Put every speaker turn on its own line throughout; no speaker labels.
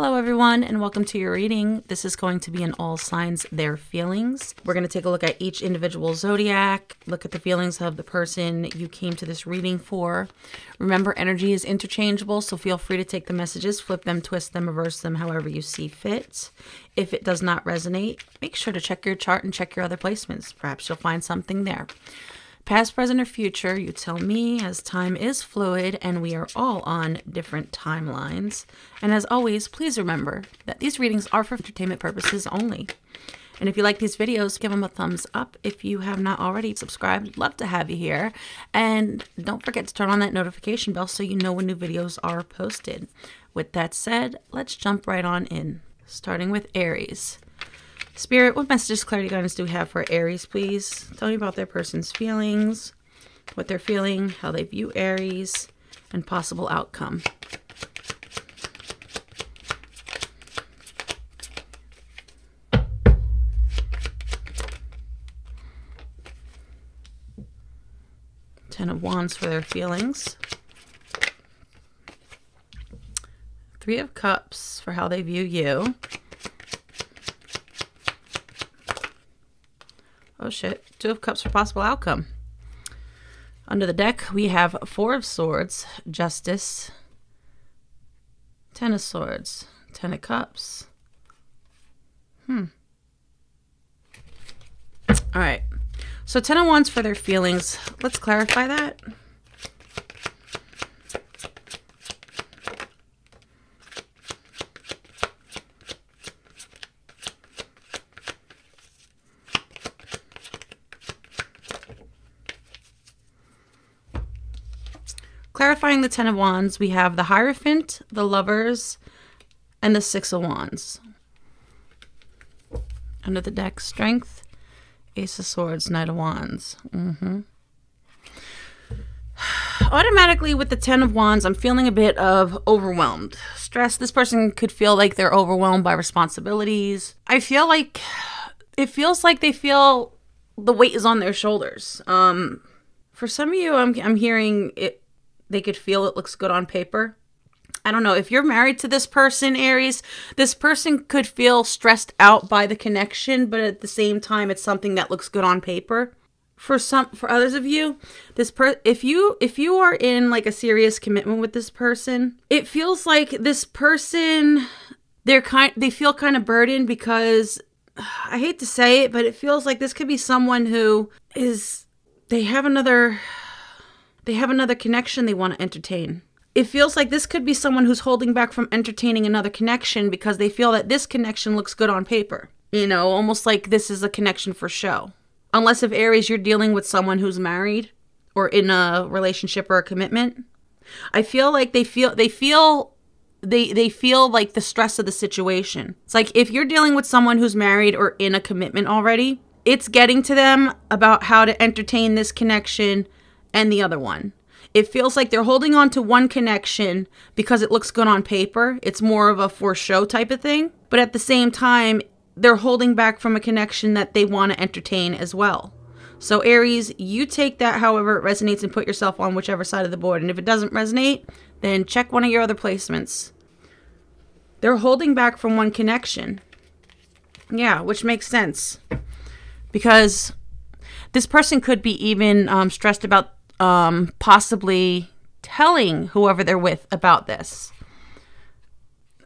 Hello, everyone, and welcome to your reading. This is going to be an all signs, their feelings. We're going to take a look at each individual zodiac, look at the feelings of the person you came to this reading for. Remember, energy is interchangeable, so feel free to take the messages, flip them, twist them, reverse them however you see fit. If it does not resonate, make sure to check your chart and check your other placements. Perhaps you'll find something there. Past, present, or future, you tell me as time is fluid and we are all on different timelines. And as always, please remember that these readings are for entertainment purposes only. And if you like these videos, give them a thumbs up. If you have not already subscribed, love to have you here. And don't forget to turn on that notification bell so you know when new videos are posted. With that said, let's jump right on in, starting with Aries. Spirit, what messages, clarity, guidance do we have for Aries, please? Tell me about their person's feelings, what they're feeling, how they view Aries, and possible outcome. Ten of Wands for their feelings. Three of Cups for how they view you. Oh shit. Two of Cups for possible outcome. Under the deck, we have Four of Swords, Justice, Ten of Swords, Ten of Cups. Hmm. All right. So Ten of Wands for their feelings. Let's clarify that. Clarifying the Ten of Wands, we have the Hierophant, the Lovers, and the Six of Wands. Under the deck, Strength, Ace of Swords, Knight of Wands. Mm-hmm. Automatically, with the Ten of Wands, I'm feeling a bit of overwhelmed. Stress. This person could feel like they're overwhelmed by responsibilities. I feel like it feels like they feel the weight is on their shoulders. Um, for some of you, I'm, I'm hearing it they could feel it looks good on paper. I don't know. If you're married to this person, Aries, this person could feel stressed out by the connection, but at the same time it's something that looks good on paper. For some for others of you, this per if you if you are in like a serious commitment with this person, it feels like this person they're kind they feel kind of burdened because I hate to say it, but it feels like this could be someone who is they have another they have another connection they want to entertain. It feels like this could be someone who's holding back from entertaining another connection because they feel that this connection looks good on paper. You know, almost like this is a connection for show. Unless if Aries, you're dealing with someone who's married or in a relationship or a commitment. I feel like they feel they feel they they feel like the stress of the situation. It's like if you're dealing with someone who's married or in a commitment already, it's getting to them about how to entertain this connection and the other one. It feels like they're holding on to one connection because it looks good on paper. It's more of a for show type of thing. But at the same time, they're holding back from a connection that they want to entertain as well. So, Aries, you take that however it resonates and put yourself on whichever side of the board. And if it doesn't resonate, then check one of your other placements. They're holding back from one connection. Yeah, which makes sense. Because this person could be even um, stressed about um, possibly telling whoever they're with about this.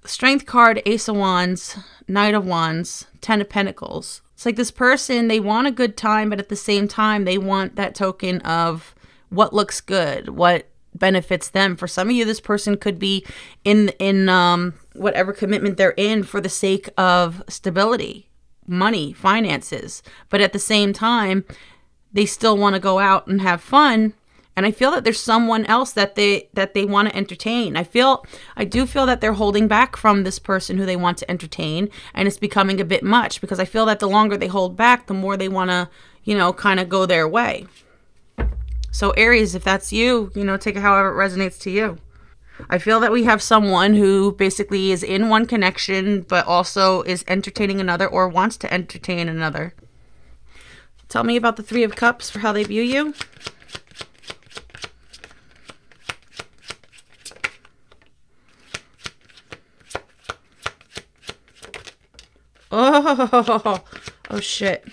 Strength card, Ace of Wands, Knight of Wands, Ten of Pentacles. It's like this person, they want a good time, but at the same time, they want that token of what looks good, what benefits them. For some of you, this person could be in in um, whatever commitment they're in for the sake of stability, money, finances. But at the same time, they still want to go out and have fun and i feel that there's someone else that they that they want to entertain i feel i do feel that they're holding back from this person who they want to entertain and it's becoming a bit much because i feel that the longer they hold back the more they want to you know kind of go their way so aries if that's you you know take it however it resonates to you I feel that we have someone who basically is in one connection, but also is entertaining another or wants to entertain another. Tell me about the Three of Cups for how they view you. Oh, oh shit.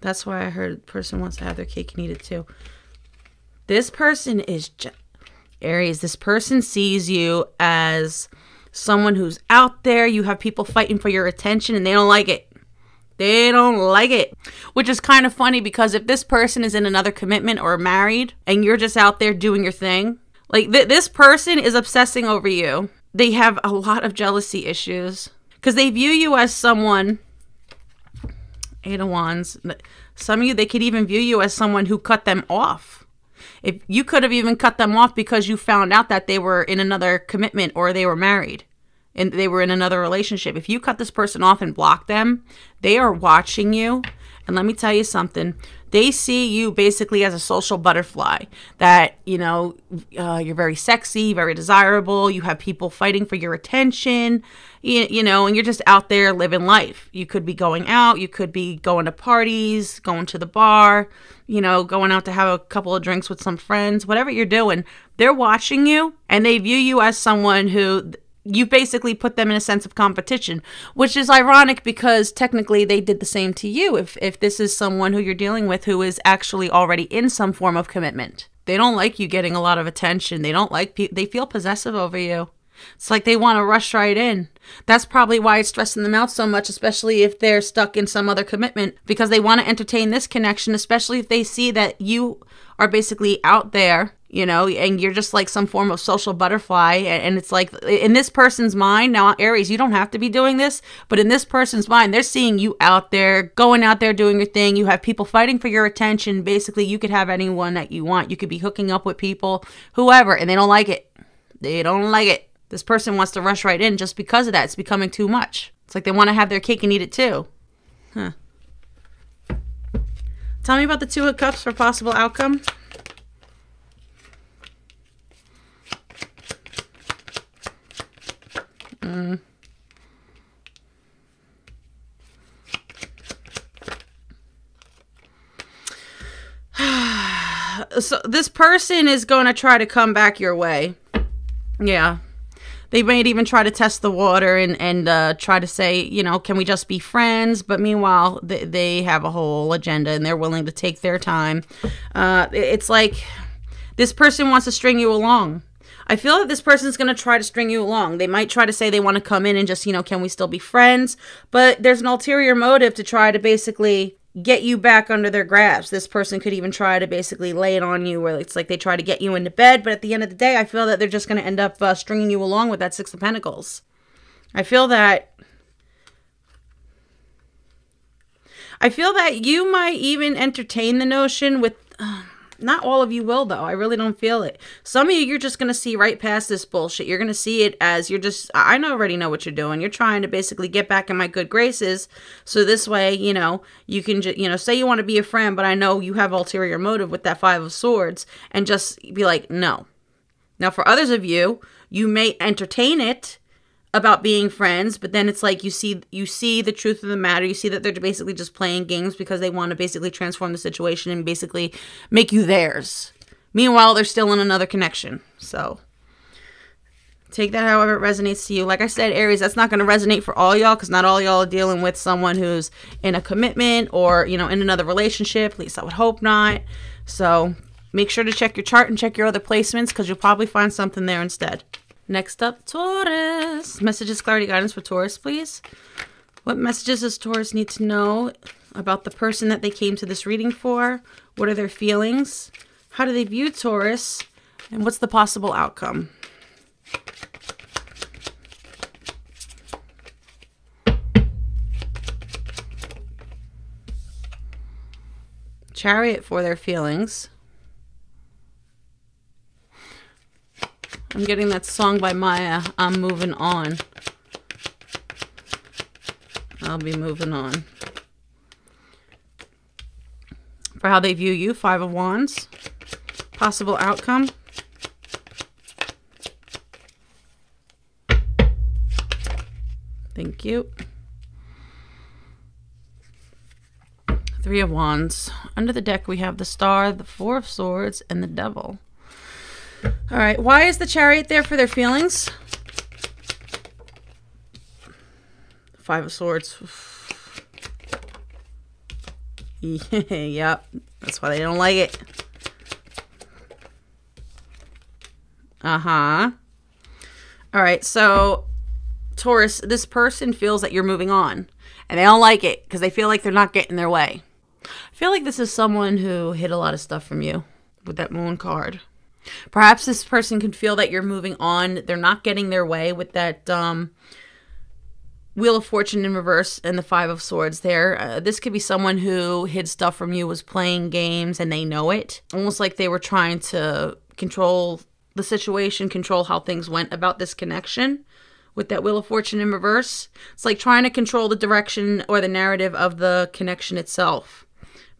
That's why I heard person wants to have their cake and eat it too. This person is Aries. This person sees you as someone who's out there. You have people fighting for your attention and they don't like it. They don't like it. Which is kind of funny because if this person is in another commitment or married and you're just out there doing your thing, like th- this person is obsessing over you. They have a lot of jealousy issues because they view you as someone. Eight of Wands. Some of you, they could even view you as someone who cut them off. If you could have even cut them off because you found out that they were in another commitment or they were married and they were in another relationship. If you cut this person off and block them, they are watching you. And let me tell you something. They see you basically as a social butterfly that, you know, uh, you're very sexy, very desirable. You have people fighting for your attention, you, you know, and you're just out there living life. You could be going out, you could be going to parties, going to the bar, you know, going out to have a couple of drinks with some friends, whatever you're doing. They're watching you and they view you as someone who you basically put them in a sense of competition, which is ironic because technically they did the same to you. If if this is someone who you're dealing with who is actually already in some form of commitment, they don't like you getting a lot of attention. They don't like pe- they feel possessive over you. It's like they want to rush right in. That's probably why it's stressing them out so much, especially if they're stuck in some other commitment, because they want to entertain this connection, especially if they see that you are basically out there you know, and you're just like some form of social butterfly. And it's like in this person's mind, now, Aries, you don't have to be doing this, but in this person's mind, they're seeing you out there, going out there doing your thing. You have people fighting for your attention. Basically, you could have anyone that you want. You could be hooking up with people, whoever, and they don't like it. They don't like it. This person wants to rush right in just because of that. It's becoming too much. It's like they want to have their cake and eat it too. Huh. Tell me about the Two of Cups for possible outcome. Mm. so this person is going to try to come back your way. Yeah. They might even try to test the water and, and uh, try to say, you know, can we just be friends? But meanwhile, they, they have a whole agenda and they're willing to take their time. Uh, it's like this person wants to string you along. I feel that this person's going to try to string you along. They might try to say they want to come in and just, you know, can we still be friends? But there's an ulterior motive to try to basically get you back under their grasp. This person could even try to basically lay it on you where it's like they try to get you into bed, but at the end of the day, I feel that they're just going to end up uh, stringing you along with that 6 of pentacles. I feel that I feel that you might even entertain the notion with uh, not all of you will, though. I really don't feel it. Some of you, you're just going to see right past this bullshit. You're going to see it as you're just, I already know what you're doing. You're trying to basically get back in my good graces. So this way, you know, you can just, you know, say you want to be a friend, but I know you have ulterior motive with that Five of Swords and just be like, no. Now, for others of you, you may entertain it about being friends but then it's like you see you see the truth of the matter. You see that they're basically just playing games because they want to basically transform the situation and basically make you theirs. Meanwhile they're still in another connection. So take that however it resonates to you. Like i said aries that's not going to resonate for all y'all because not all y'all are dealing with someone who's in a commitment or you know in another relationship. At least i would hope not. So make sure to check your chart and check your other placements because you'll probably find something there instead Next up, Taurus. Messages, clarity, guidance for Taurus, please. What messages does Taurus need to know about the person that they came to this reading for? What are their feelings? How do they view Taurus? And what's the possible outcome? Chariot for their feelings. I'm getting that song by Mya, I'm moving on. I'll be moving on. For how they view you, Five of Wands. Possible outcome. Thank you. Three of Wands. Under the deck, we have the Star, the Four of Swords, and the Devil. All right. Why is the chariot there for their feelings? Five of Swords. yep. That's why they don't like it. Uh-huh. All right, so Taurus, this person feels that you're moving on and they don't like it because they feel like they're not getting their way. I feel like this is someone who hid a lot of stuff from you with that moon card. Perhaps this person can feel that you're moving on. They're not getting their way with that um, Wheel of Fortune in reverse and the Five of Swords there. Uh, this could be someone who hid stuff from you, was playing games, and they know it. Almost like they were trying to control the situation, control how things went about this connection with that Wheel of Fortune in reverse. It's like trying to control the direction or the narrative of the connection itself.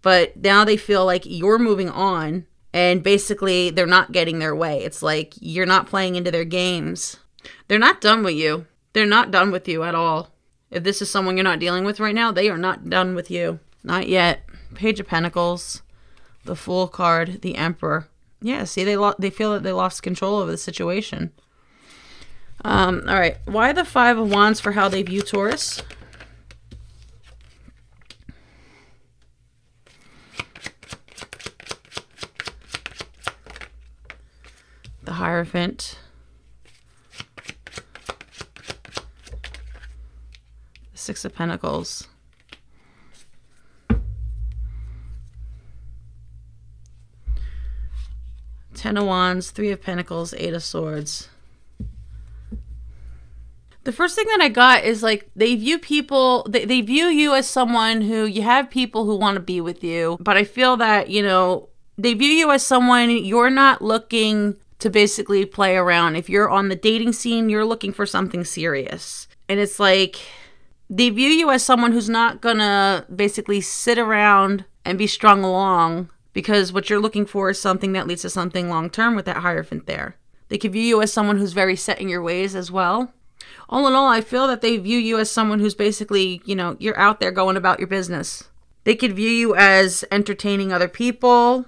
But now they feel like you're moving on and basically they're not getting their way. It's like you're not playing into their games. They're not done with you. They're not done with you at all. If this is someone you're not dealing with right now, they are not done with you. Not yet. Page of Pentacles, the Fool card, the Emperor. Yeah, see, they lo- they feel that they lost control over the situation. Um, all right, why the Five of Wands for how they view Taurus? The Hierophant. The Six of Pentacles. Ten of Wands, Three of Pentacles, Eight of Swords. The first thing that I got is like they view people, they, they view you as someone who you have people who want to be with you. But I feel that, you know, they view you as someone you're not looking to basically play around. If you're on the dating scene, you're looking for something serious. And it's like they view you as someone who's not gonna basically sit around and be strung along because what you're looking for is something that leads to something long term with that Hierophant there. They could view you as someone who's very set in your ways as well. All in all, I feel that they view you as someone who's basically, you know, you're out there going about your business. They could view you as entertaining other people.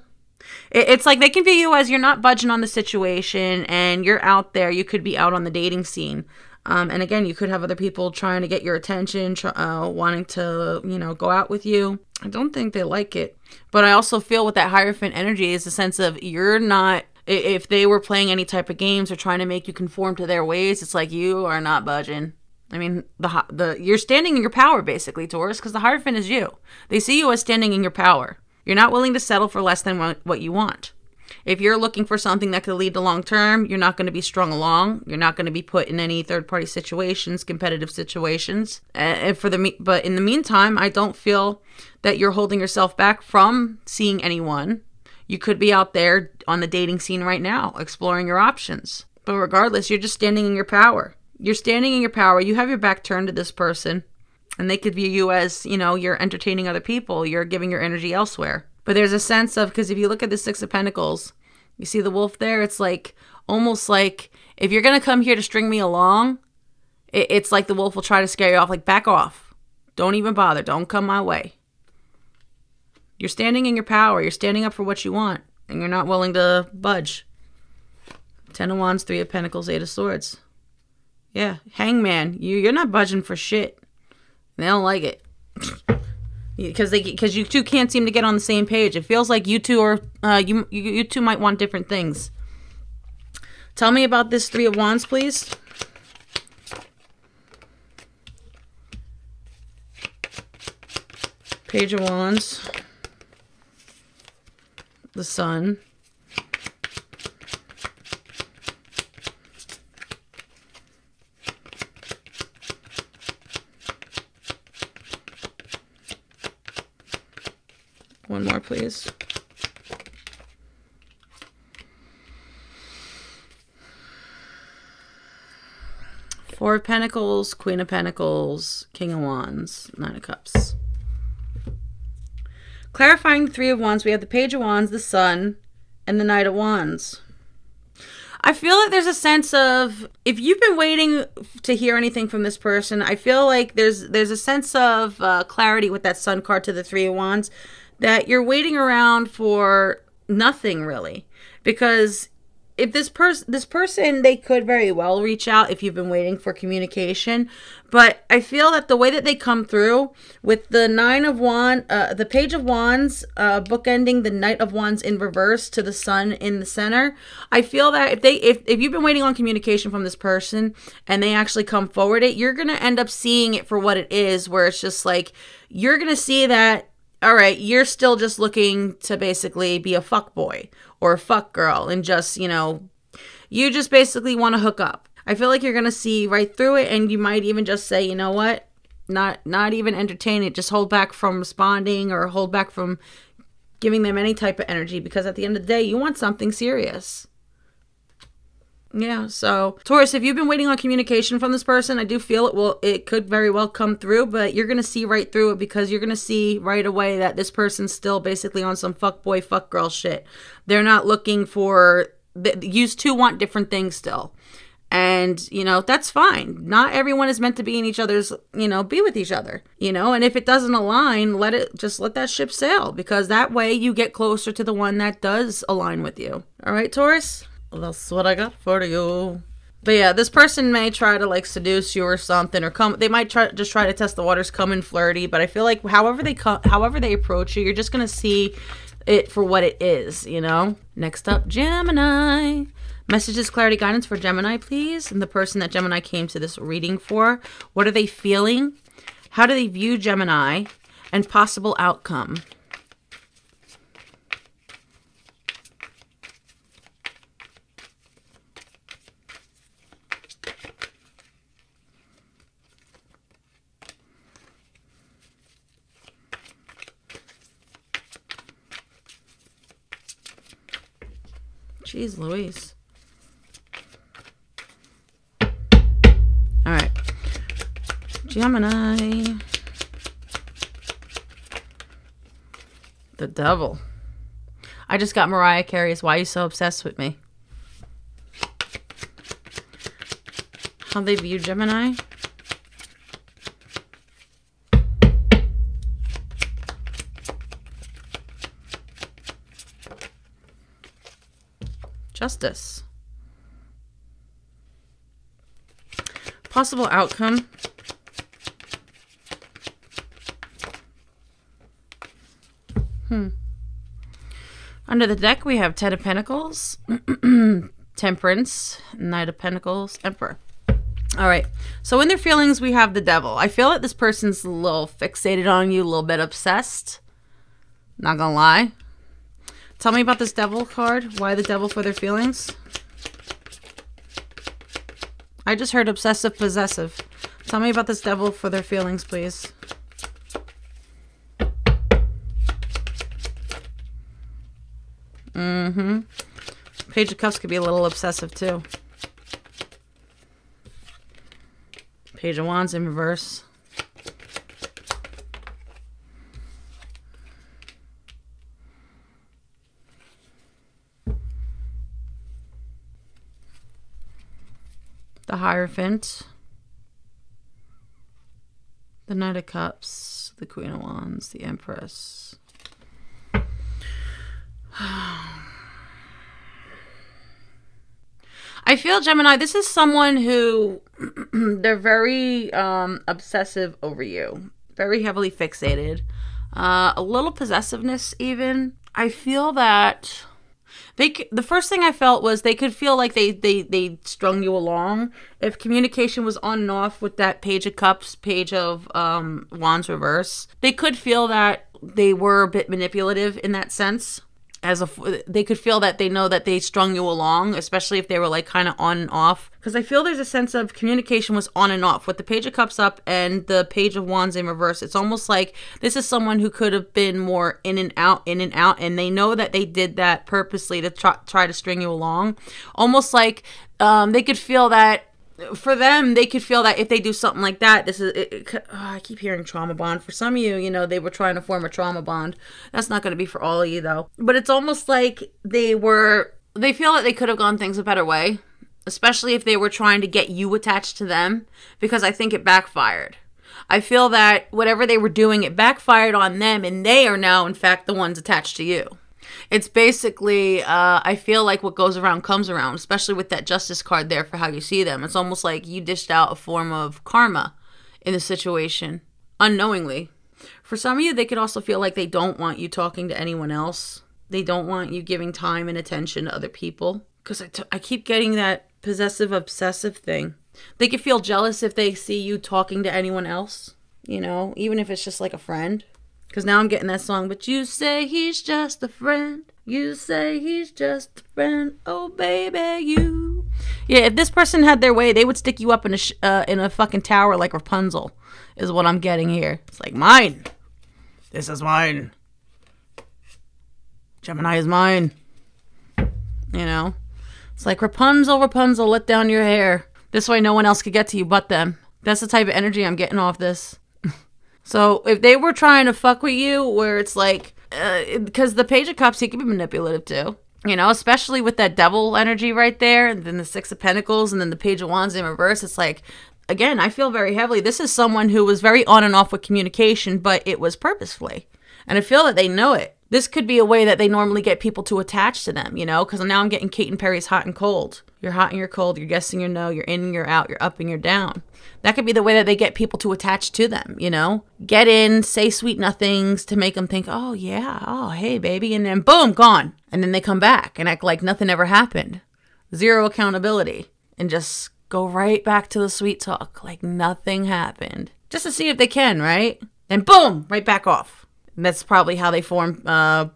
It's like they can view you as you're not budging on the situation and you're out there. You could be out on the dating scene. Um, and again, you could have other people trying to get your attention, uh, wanting to, you know, go out with you. I don't think they like it. But I also feel with that Hierophant energy is a sense of you're not if they were playing any type of games or trying to make you conform to their ways, it's like you are not budging. I mean, the the you're standing in your power basically, Taurus, because the Hierophant is you. They see you as standing in your power. You're not willing to settle for less than what, you want. If you're looking for something that could lead to long term, you're not going to be strung along. You're not going to be put in any third party situations, competitive situations. And for the but in the meantime, I don't feel that you're holding yourself back from seeing anyone you could be out there on the dating scene right now, exploring your options. But regardless, you're just standing in your power. You're standing in your power. You have your back turned to this person, and they could view you as, you know, you're entertaining other people, you're giving your energy elsewhere. But there's a sense of, because if you look at the Six of Pentacles, you see the wolf there? It's like almost like if you're to come here to string me along, it's like the wolf will try to scare you off, like back off. Don't even bother. Don't come my way. You're standing in your power. You're standing up for what you want, and you're not willing to budge. Ten of Wands, Three of Pentacles, Eight of Swords. Yeah, Hangman. You you're not budging for shit. They don't like it because they because you two can't seem to get on the same page. It feels like you two are uh, you, you you two might want different things. Tell me about this Three of Wands, please. Page of Wands the sun. One more, please. Four of Pentacles, Queen of Pentacles, King of Wands, Nine of Cups. Clarifying the Three of Wands, we have the Page of Wands, the Sun, and the Knight of Wands. I feel like there's a sense of if you've been waiting to hear anything from this person, I feel like there's there's a sense of uh, clarity with that Sun card to the Three of Wands that you're waiting around for nothing really. Because if this person this person they could very well reach out if you've been waiting for communication. But i feel that the way that they come through with the nine of wands uh, the page of wands uh, bookending the knight of wands in reverse to the sun in the center i feel that if they if, if you've been waiting on communication from this person and they actually come forward it you're gonna end up seeing it for what it is where it's just like you're gonna see that all right, you're still just looking to basically be a fuck boy or a fuck girl and just, you know, you just basically want to hook up. I feel like you're going to see right through it and you might even just say, "You know what? Not not even entertain it. Just hold back from responding or hold back from giving them any type of energy because at the end of the day, you want something serious." Yeah, so Taurus, if you've been waiting on communication from this person, I do feel it will it could very well come through, but you're gonna see right through it because you're gonna see right away that this person's still basically on some fuck boy, fuck girl shit. They're not looking for you two want different things still. And, you know, that's fine. Not everyone is meant to be in each other's, you know, be with each other, you know, and if it doesn't align, let it just let that ship sail because that way you get closer to the one that does align with you. All right, Taurus? That's what I got for you. But yeah, this person may try to like seduce you or something, or come. They might try just try to test the waters, come in flirty. But I feel like however they come, however they approach you, you're just gonna see it for what it is. You know. Next up, Gemini. Messages, clarity, guidance for Gemini, please. And the person that Gemini came to this reading for. What are they feeling? How do they view Gemini? And possible outcome. Jeez Louise. Alright. Gemini. The devil. I just got Mariah Carey's Why You So Obsessed With Me. How they view Gemini? Justice. Possible outcome. Hmm. Under the deck, we have Ten of Pentacles, Temperance, Knight of Pentacles, Emperor. All right. So in their feelings, we have the devil. I feel that this person's a little fixated on you, a little bit obsessed. Not gonna lie. Tell me about this devil card. Why the devil for their feelings? I just heard obsessive possessive. Tell me about this devil for their feelings, please. Mm-hmm. Page of Cups could be a little obsessive, too. Page of Wands in reverse. Hierophant, the Knight of Cups, the Queen of Wands, the Empress. I feel Gemini, this is someone who they're very um, obsessive over you, very heavily fixated, uh, a little possessiveness, even. I feel that they the first thing I felt was they could feel like they they they strung you along if communication was on and off with that page of cups, page of um, wands reverse. They could feel that they were a bit manipulative in that sense as a they could feel that they know that they strung you along especially if they were like kind of on and off. Because i feel there's a sense of communication was on and off. With the page of cups up and the page of wands in reverse it's almost like this is someone who could have been more in and out in and out and they know that they did that purposely to try, try to string you along. Almost like um, they could feel that for them, they could feel that if they do something like that, this is. It, it, oh, I keep hearing trauma bond. For some of you, you know, they were trying to form a trauma bond. That's not going to be for all of you, though. But it's almost like they were. They feel that they could have gone things a better way, especially if they were trying to get you attached to them, because I think it backfired. I feel that whatever they were doing, it backfired on them, and they are now, in fact, the ones attached to you. It's basically, uh, I feel like what goes around comes around, especially with that justice card there for how you see them. It's almost like you dished out a form of karma in the situation unknowingly. For some of you, they could also feel like they don't want you talking to anyone else. They don't want you giving time and attention to other people. Because I, keep getting that possessive obsessive thing. They could feel jealous if they see you talking to anyone else, you know, even if it's just like a friend. Because now I'm getting that song, but you say he's just a friend. You say he's just a friend. Oh, baby, you. Yeah, if this person had their way, they would stick you up in a sh- uh, in a fucking tower like Rapunzel. Is what I'm getting here. It's like mine. This is mine. Gemini is mine. You know, it's like Rapunzel, Rapunzel, let down your hair. This way, no one else could get to you but them. That's the type of energy I'm getting off this. So if they were trying to fuck with you, where it's like, because uh, the Page of Cups, he can be manipulative too. You know, especially with that devil energy right there, and then the Six of Pentacles, and then the Page of Wands in reverse. It's like, again, I feel very heavily. This is someone who was very on and off with communication, but it was purposefully. And I feel that they know it. This could be a way that they normally get people to attach to them, you know, because now I'm getting Katy Perry's hot and cold. You're hot and you're cold. You're guessing. You're no. You're in and you're out. You're up and you're down. That could be the way that they get people to attach to them, you know? Get in, say sweet nothings to make them think, oh, yeah, oh, hey, baby. And then boom, gone. And then they come back and act like nothing ever happened. Zero accountability. And just go right back to the sweet talk like nothing happened. Just to see if they can, right? And boom, right back off. And that's probably how they form uh,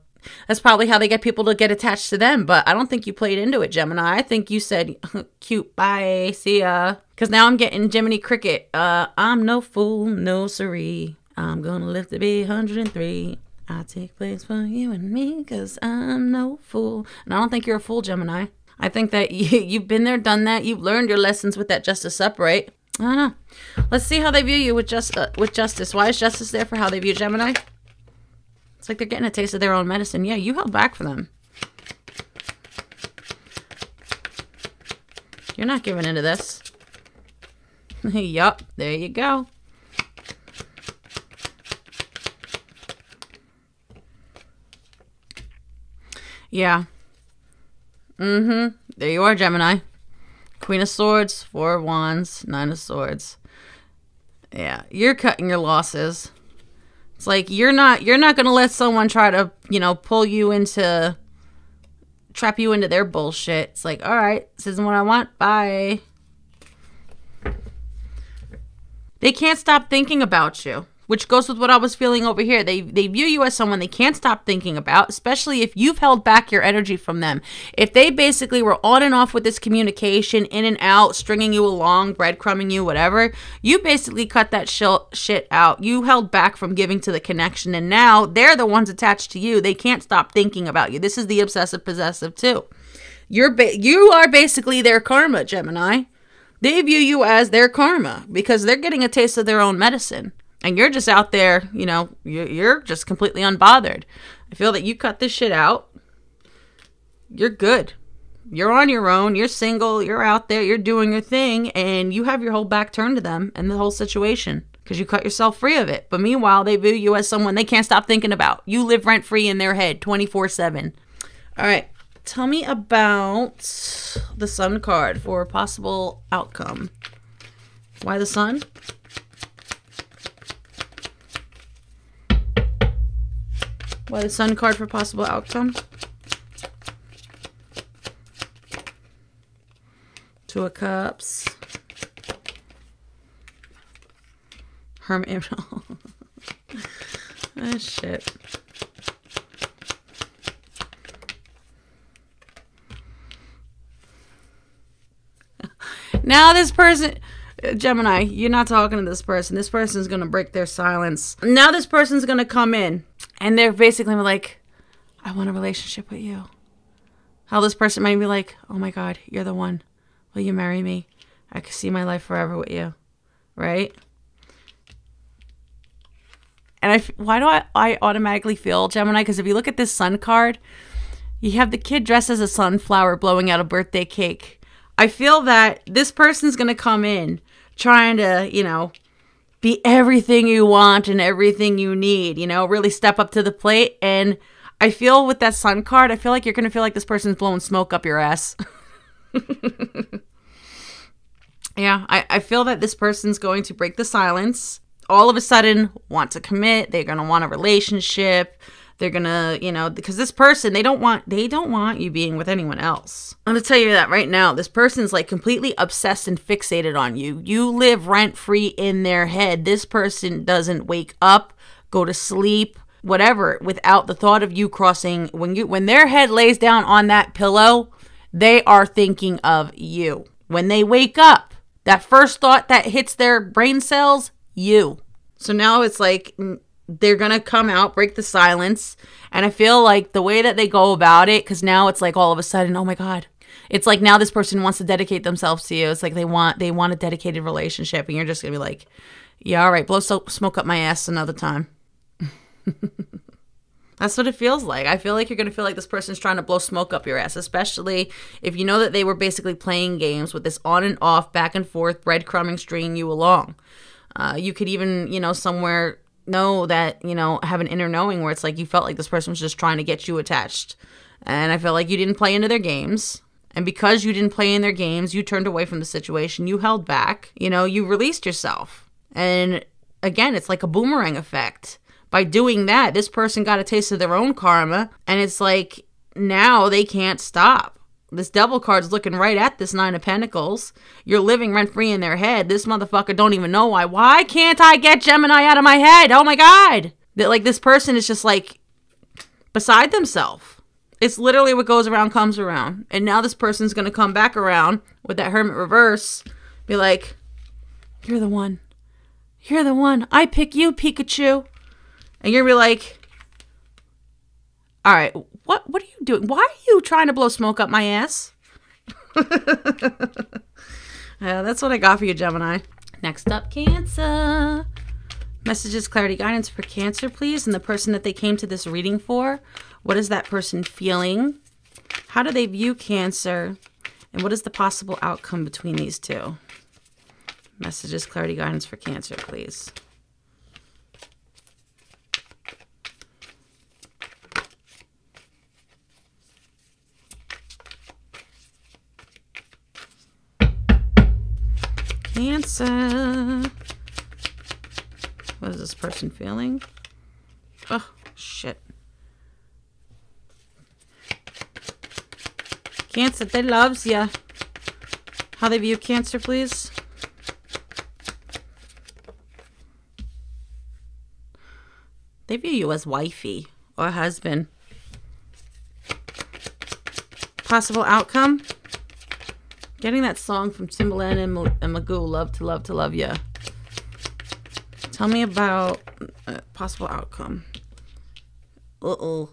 that's probably how they get people to get attached to them. But I don't think you played into it, Gemini. I think you said, cute, bye, see ya. Because now I'm getting Gemini Cricket. Uh, I'm no fool, no siree. I'm gonna live to be 103. I take place for you and me because I'm no fool. And I don't think you're a fool, Gemini. I think that you, you've been there, done that. You've learned your lessons with that justice upright. I don't know. Let's see how they view you with just uh, with justice. Why is justice there for how they view Gemini? It's like they're getting a taste of their own medicine. Yeah, you held back for them. You're not giving into this. yup, there you go. Yeah. Mm-hmm. There you are, Gemini. Queen of Swords, Four of Wands, Nine of Swords. Yeah, you're cutting your losses. It's like you're not you're not gonna let someone try to you know pull you into trap you into their bullshit. It's like all right, this isn't what I want. Bye. They can't stop thinking about you which goes with what I was feeling over here. They they view you as someone they can't stop thinking about, especially if you've held back your energy from them. If they basically were on and off with this communication, in and out, stringing you along, breadcrumbing you, whatever, you basically cut that shit out. You held back from giving to the connection, and now they're the ones attached to you. They can't stop thinking about you. This is the obsessive possessive too. You're ba- you are basically their karma, Gemini. They view you as their karma because they're getting a taste of their own medicine and you're just out there, you know, you're just completely unbothered. I feel that you cut this shit out. You're good. You're on your own. You're single. You're out there. You're doing your thing. And you have your whole back turned to them and the whole situation because you cut yourself free of it. But meanwhile, they view you as someone they can't stop thinking about. You live rent free in their head 24 7. All right. Tell me about the sun card for a possible outcome. Why the sun? Why the sun card for possible outcome? Two of Cups. Hermit. oh, ah, shit. Now this person... Gemini, you're not talking to this person. This person's going to break their silence. Now this person's going to come in and they're basically like, I want a relationship with you. How this person might be like, oh my God, you're the one. Will you marry me? I could see my life forever with you. Right? And I, why do I, I automatically feel Gemini? Because if you look at this sun card, you have the kid dressed as a sunflower blowing out a birthday cake. I feel that this person's going to come in trying to, you know, be everything you want and everything you need, you know, really step up to the plate. And I feel with that sun card, I feel like you're going to feel like this person's blowing smoke up your ass. yeah, I, I feel that this person's going to break the silence. All of a sudden, want to commit. They're going to want a relationship. They're gonna, you know, because this person they don't want they don't want you being with anyone else. I'm gonna tell you that right now. This person's like completely obsessed and fixated on you. You live rent free in their head. This person doesn't wake up, go to sleep, whatever, without the thought of you crossing when you when their head lays down on that pillow, they are thinking of you. When they wake up, that first thought that hits their brain cells, you. So now it's like they're gonna come out, break the silence, and I feel like the way that they go about it, because now it's like all of a sudden, oh my god, it's like now this person wants to dedicate themselves to you. It's like they want they want a dedicated relationship, and you're just gonna be like, yeah, all right, blow so- smoke up my ass another time. That's what it feels like. I feel like you're going to feel like this person's trying to blow smoke up your ass, especially if you know that they were basically playing games with this on and off, back and forth, breadcrumbing, stringing you along. Uh, you could even, you know, somewhere know that, you know, have an inner knowing where it's like you felt like this person was just trying to get you attached. And I felt like you didn't play into their games. And because you didn't play in their games, you turned away from the situation. You held back. You know, you released yourself. And again, it's like a boomerang effect. By doing that, this person got a taste of their own karma. And it's like now they can't stop. This devil card's looking right at this nine of pentacles. You're living rent free in their head. This motherfucker don't even know why. Why can't I get Gemini out of my head? Oh my god. That like this person is just like beside themselves. It's literally what goes around comes around. And now this person's gonna come back around with that hermit reverse, be like, You're the one. You're the one. I pick you, Pikachu. And you're gonna be like, All right, what what are you doing? Why are you trying to blow smoke up my ass? yeah, that's what I got for you, Gemini. Next up, Cancer. Messages, clarity, guidance for Cancer, please. And the person that they came to this reading for. What is that person feeling? How do they view Cancer? And what is the possible outcome between these two? Messages, clarity, guidance for Cancer, please. Cancer. What is this person feeling? Oh, shit. Cancer, they loves ya. How they view Cancer, please? They view you as wifey or husband. Possible outcome? Getting that song from Timbaland and, and Magoo, Love to Love to Love Ya. Tell me about a possible outcome. Uh-oh.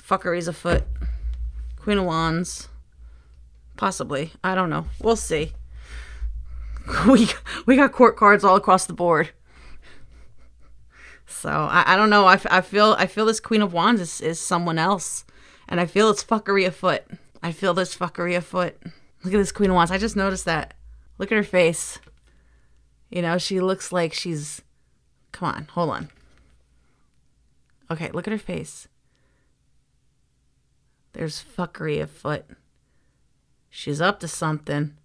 Fuckery's afoot. Queen of Wands. Possibly. I don't know. We'll see. We we got court cards all across the board. So I, I don't know. I, I feel I feel this Queen of Wands is, is someone else, and I feel it's fuckery afoot. I feel this fuckery afoot. Look at this Queen of Wands. I just noticed that. Look at her face. You know, she looks like she's. Come on, hold on. Okay, look at her face. There's fuckery afoot. She's up to something.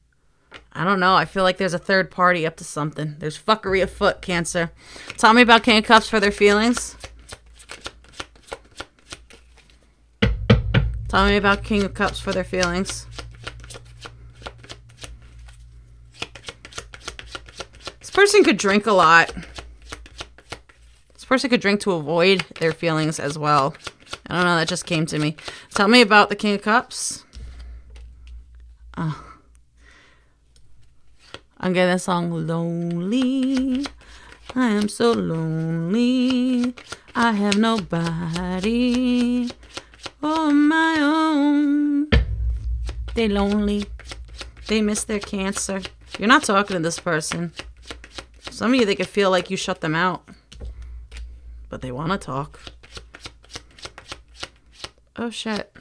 I don't know. I feel like there's a third party up to something. There's fuckery afoot, Cancer. Tell me about King of Cups for their feelings. Tell me about King of Cups for their feelings. This person could drink a lot. This person could drink to avoid their feelings as well. I don't know, that just came to me. Tell me about the King of Cups. Oh. I'm getting that song Lonely. I am so lonely. I have nobody on my own. They lonely. They miss their cancer. You're not talking to this person. Some of you, they could feel like you shut them out. But they want to talk. Oh, shit.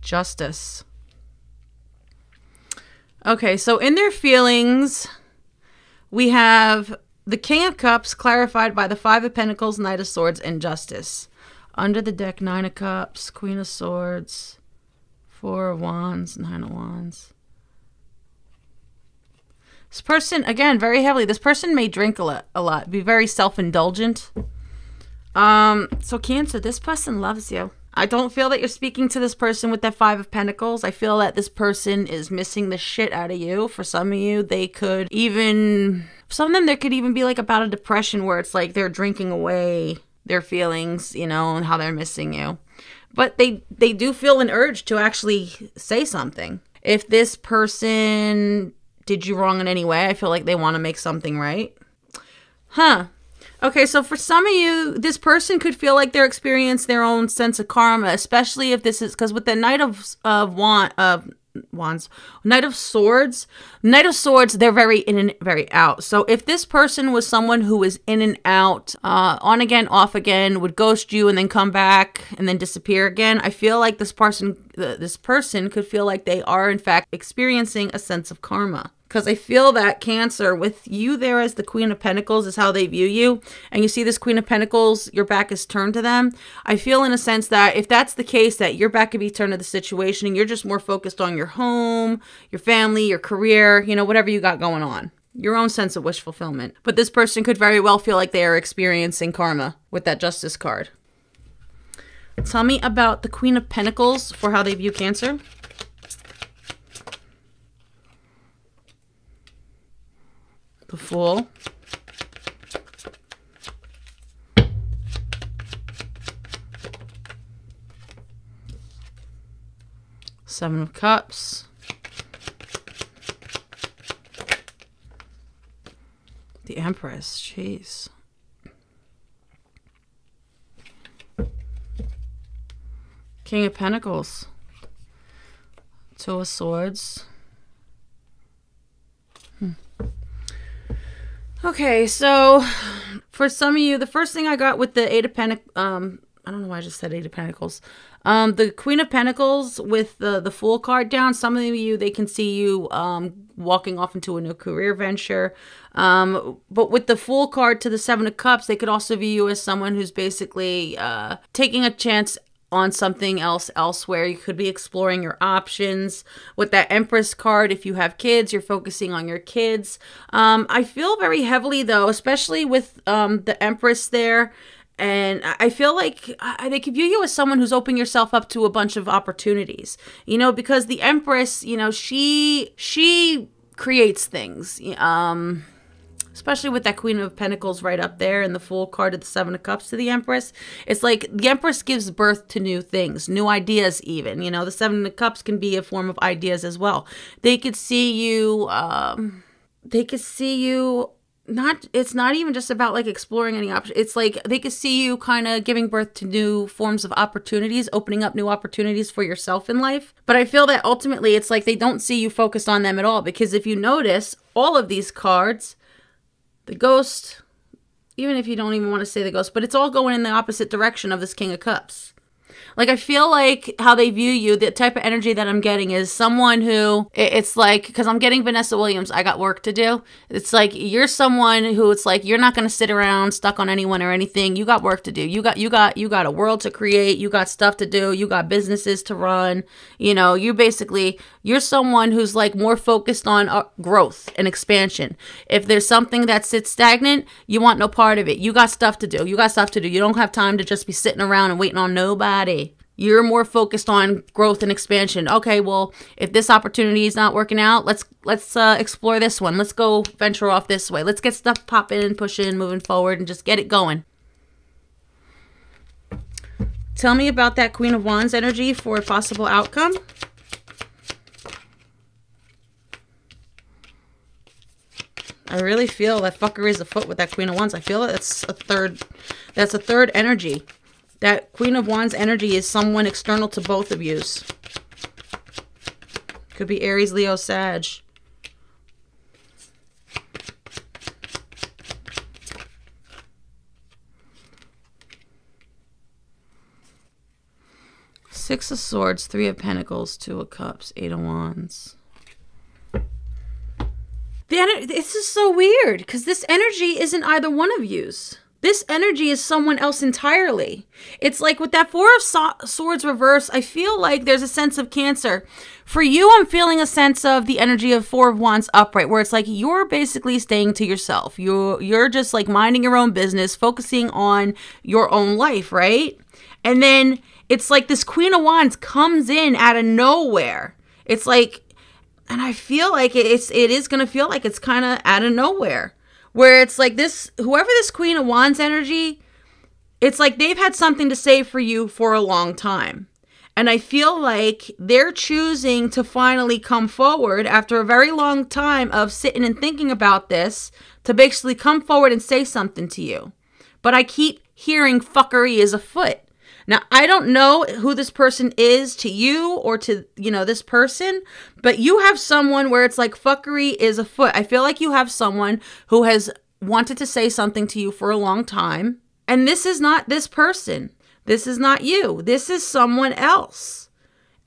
Justice. Okay, so in their feelings, we have the King of Cups clarified by the Five of Pentacles, Knight of Swords, and Justice. Under the deck, Nine of Cups, Queen of Swords, Four of Wands, Nine of Wands. This person, again, very heavily. This person may drink a lot, a lot be very self indulgent. Um, so Cancer, this person loves you. I don't feel that you're speaking to this person with that Five of Pentacles. I feel that this person is missing the shit out of you. For some of you, they could even, some of them, there could even be like about a depression where it's like they're drinking away their feelings, you know, and how they're missing you. But they they do feel an urge to actually say something. If this person did you wrong in any way, I feel like they want to make something right. Huh. Okay, so for some of you, this person could feel like they're experiencing their own sense of karma, especially if this is because with the Knight of of of wands knight of swords knight of swords they're very in and very out. So if this person was someone who was in and out uh, on again off again would ghost you and then come back and then disappear again i feel like this person this person could feel like they are in fact experiencing a sense of karma because I feel that Cancer, with you there as the Queen of Pentacles, is how they view you. And you see this Queen of Pentacles, your back is turned to them. I feel, in a sense, that if that's the case, that your back could be turned to the situation and you're just more focused on your home, your family, your career, you know, whatever you got going on. Your own sense of wish fulfillment. But this person could very well feel like they are experiencing karma with that Justice card. Tell me about the Queen of Pentacles for how they view Cancer. The Fool. Seven of Cups. The Empress, jeez. King of Pentacles. Two of Swords. Okay, so for some of you, the first thing I got with the Eight of Pentacles, um, I don't know why I just said Eight of Pentacles. Um, the Queen of Pentacles with the the Fool card down. Some of you they can see you um walking off into a new career venture. Um, but with the Fool card to the Seven of Cups, they could also view you as someone who's basically uh taking a chance on something else elsewhere. You could be exploring your options. With that Empress card, if you have kids, you're focusing on your kids. Um, I feel very heavily, though, especially with um, the Empress there. And I feel like I, they could view you as someone who's opening yourself up to a bunch of opportunities, you know, because the Empress, you know, she she creates things. Um, especially with that Queen of Pentacles right up there and the Fool card of the Seven of Cups to the Empress. It's like the Empress gives birth to new things, new ideas, even. You know, the Seven of Cups can be a form of ideas as well. They could see you, um, they could see you not it's not even just about like exploring any option it's like they could see you kind of giving birth to new forms of opportunities opening up new opportunities for yourself in life but i feel that ultimately it's like they don't see you focused on them at all because if you notice all of these cards the ghost, even if you don't even want to say the ghost, but it's all going in the opposite direction of this King of Cups. Like I feel like how they view you, the type of energy that I'm getting is someone who it's like because I'm getting Vanessa Williams, I got work to do. It's like you're someone who it's like you're not going to sit around stuck on anyone or anything. You got work to do. You got you got you got a world to create. You got stuff to do. You got businesses to run. You know, you basically you're someone who's like more focused on uh, growth and expansion. If there's something that sits stagnant, you want no part of it. You got stuff to do. You got stuff to do. You don't have time to just be sitting around and waiting on nobody. You're more focused on growth and expansion. Okay, well, if this opportunity is not working out, let's let's uh, explore this one. Let's go venture off this way. Let's get stuff popping and pushing, moving forward, and just get it going. Tell me about that Queen of Wands energy for a possible outcome. I really feel that fucker is afoot with that Queen of Wands. I feel that's a third, that's a third energy. That Queen of Wands energy is someone external to both of yous. Could be Aries, Leo, Sag. Six of Swords, Three of Pentacles, Two of Cups, Eight of Wands. ener- this is so weird because this energy isn't either one of yous. This energy is someone else entirely. It's like with that Four of so- Swords reverse, I feel like there's a sense of Cancer. For you, I'm feeling a sense of the energy of Four of Wands upright, where it's like you're basically staying to yourself. You're you're just like minding your own business, focusing on your own life, right? And then it's like this Queen of Wands comes in out of nowhere. It's like, and I feel like it's it is gonna feel like it's kind of out of nowhere where it's like this whoever this queen of wands energy it's like they've had something to say for you for a long time. And i feel like they're choosing to finally come forward after a very long time of sitting and thinking about this to basically come forward and say something to you. But i keep hearing fuckery is afoot now, I don't know who this person is to you or to, you know, this person, but you have someone where it's like fuckery is afoot. I feel like you have someone who has wanted to say something to you for a long time, and this is not this person. This is not you. This is someone else.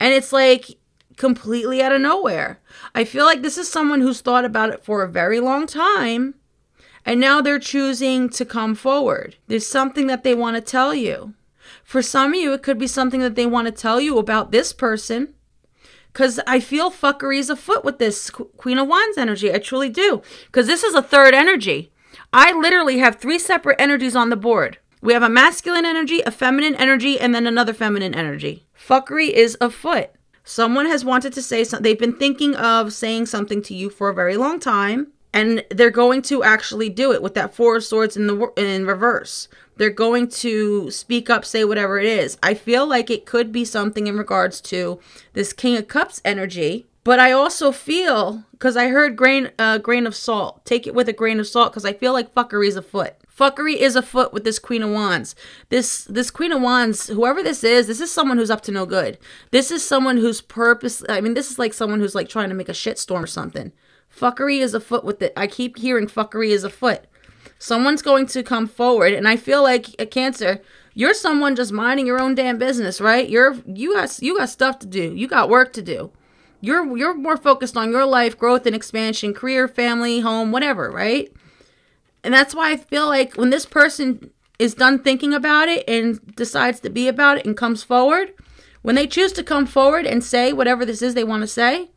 And it's like completely out of nowhere. I feel like this is someone who's thought about it for a very long time. And now they're choosing to come forward. There's something that they want to tell you. For some of you, it could be something that they want to tell you about this person. Because I feel fuckery is afoot with this Queen of Wands energy. I truly do. Because this is a third energy. I literally have three separate energies on the board. We have a masculine energy, a feminine energy, and then another feminine energy. Fuckery is afoot. Someone has wanted to say something. They've been thinking of saying something to you for a very long time, and they're going to actually do it with that Four of Swords in the in reverse they're going to speak up, say whatever it is. I feel like it could be something in regards to this King of Cups energy. But I also feel, because I heard grain, uh, grain of salt. Take it with a grain of salt, because I feel like fuckery is afoot. Fuckery is afoot with this Queen of Wands. This this Queen of Wands, whoever this is, this is someone who's up to no good. This is someone whose purpose. I mean, this is like someone who's like trying to make a shitstorm or something. Fuckery is afoot with it. I keep hearing fuckery is afoot. Someone's going to come forward, and I feel like a cancer. You're someone just minding your own damn business, right? You're you got you got stuff to do. You got work to do. You're you're more focused on your life, growth and expansion, career, family, home, whatever, right? And that's why I feel like when this person is done thinking about it and decides to be about it and comes forward, when they choose to come forward and say whatever this is they want to say,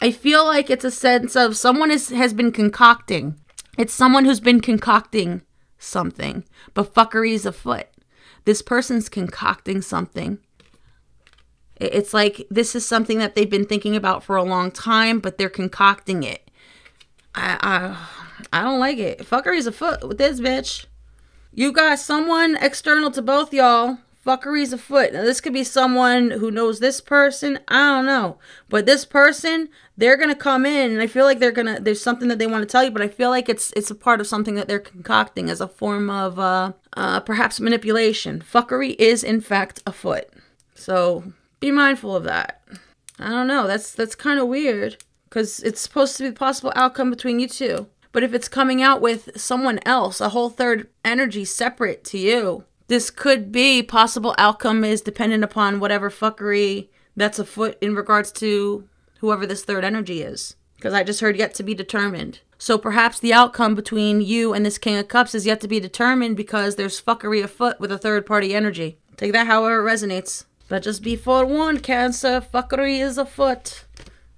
I feel like it's a sense of someone is, has been concocting it's someone who's been concocting something, but fuckery is afoot. This person's concocting something. It's like this is something that they've been thinking about for a long time, but they're concocting it. I I, I don't like it. Fuckery is afoot with this bitch. You got someone external to both y'all fuckery's afoot. Now, this could be someone who knows this person. I don't know. But this person, they're to come in and I feel like they're to there's something that they want to tell you, but I feel like it's it's a part of something that they're concocting as a form of uh, uh perhaps manipulation. Fuckery is in fact afoot. So, be mindful of that. I don't know. That's that's kind of weird cuz it's supposed to be the possible outcome between you two. But if it's coming out with someone else, a whole third energy separate to you, this could be possible outcome is dependent upon whatever fuckery that's afoot in regards to whoever this third energy is. Because I just heard yet to be determined. So perhaps the outcome between you and this King of Cups is yet to be determined because there's fuckery afoot with a third party energy. Take that however it resonates. But just be forewarned, Cancer, fuckery is afoot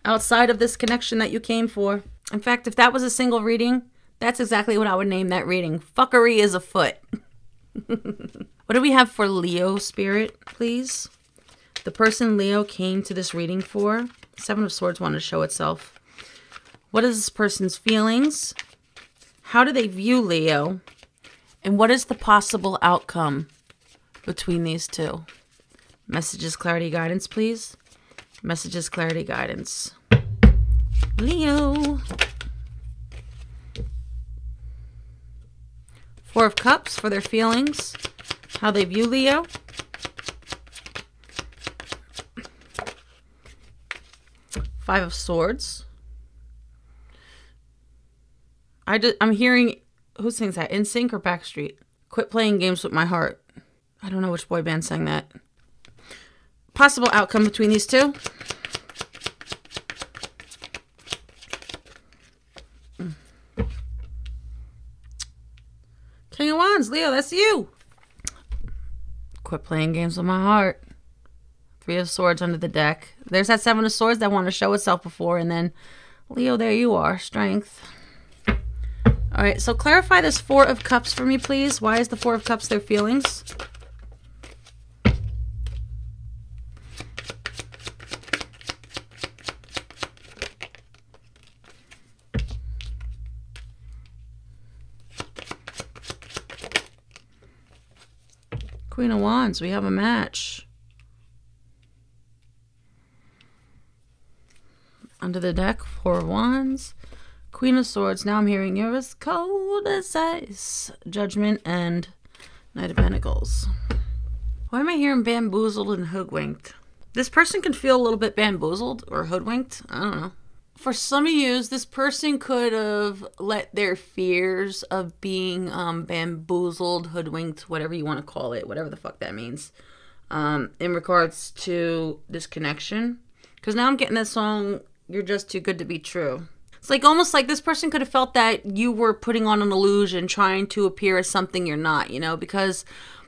outside of this connection that you came for. In fact, if that was a single reading, that's exactly what I would name that reading. Fuckery is afoot. what do we have for Leo spirit, please? The person Leo came to this reading for. Seven of Swords wanted to show itself. What is this person's feelings? How do they view Leo? And what is the possible outcome between these two? Messages, clarity, guidance, please. Messages, clarity, guidance. Leo. Four of Cups for their feelings, how they view Leo. Five of Swords. I just, I'm hearing who sings that? NSYNC or Backstreet? Quit playing games with my heart. I don't know which boy band sang that. Possible outcome between these two. King of Wands, Leo, that's you. Quit playing games with my heart. Three of Swords under the deck. There's that Seven of Swords that wanted to show itself before, and then Leo, there you are. Strength. All right, so clarify this Four of Cups for me, please. Why is the Four of Cups their feelings? Queen of Wands, we have a match. Under the deck, Four of Wands. Queen of Swords. Now I'm hearing you're as cold as ice. Judgment and Knight of Pentacles. Why am I hearing bamboozled and hoodwinked? This person can feel a little bit bamboozled or hoodwinked. I don't know for some of you, this person could have let their fears of being um, bamboozled, hoodwinked, whatever you want to call it, whatever the fuck that means, um, in regards to this connection. Because now I'm getting that song, You're Just Too Good to Be True. It's like almost like this person could have felt that you were putting on an illusion, trying to appear as something you're not, you know, because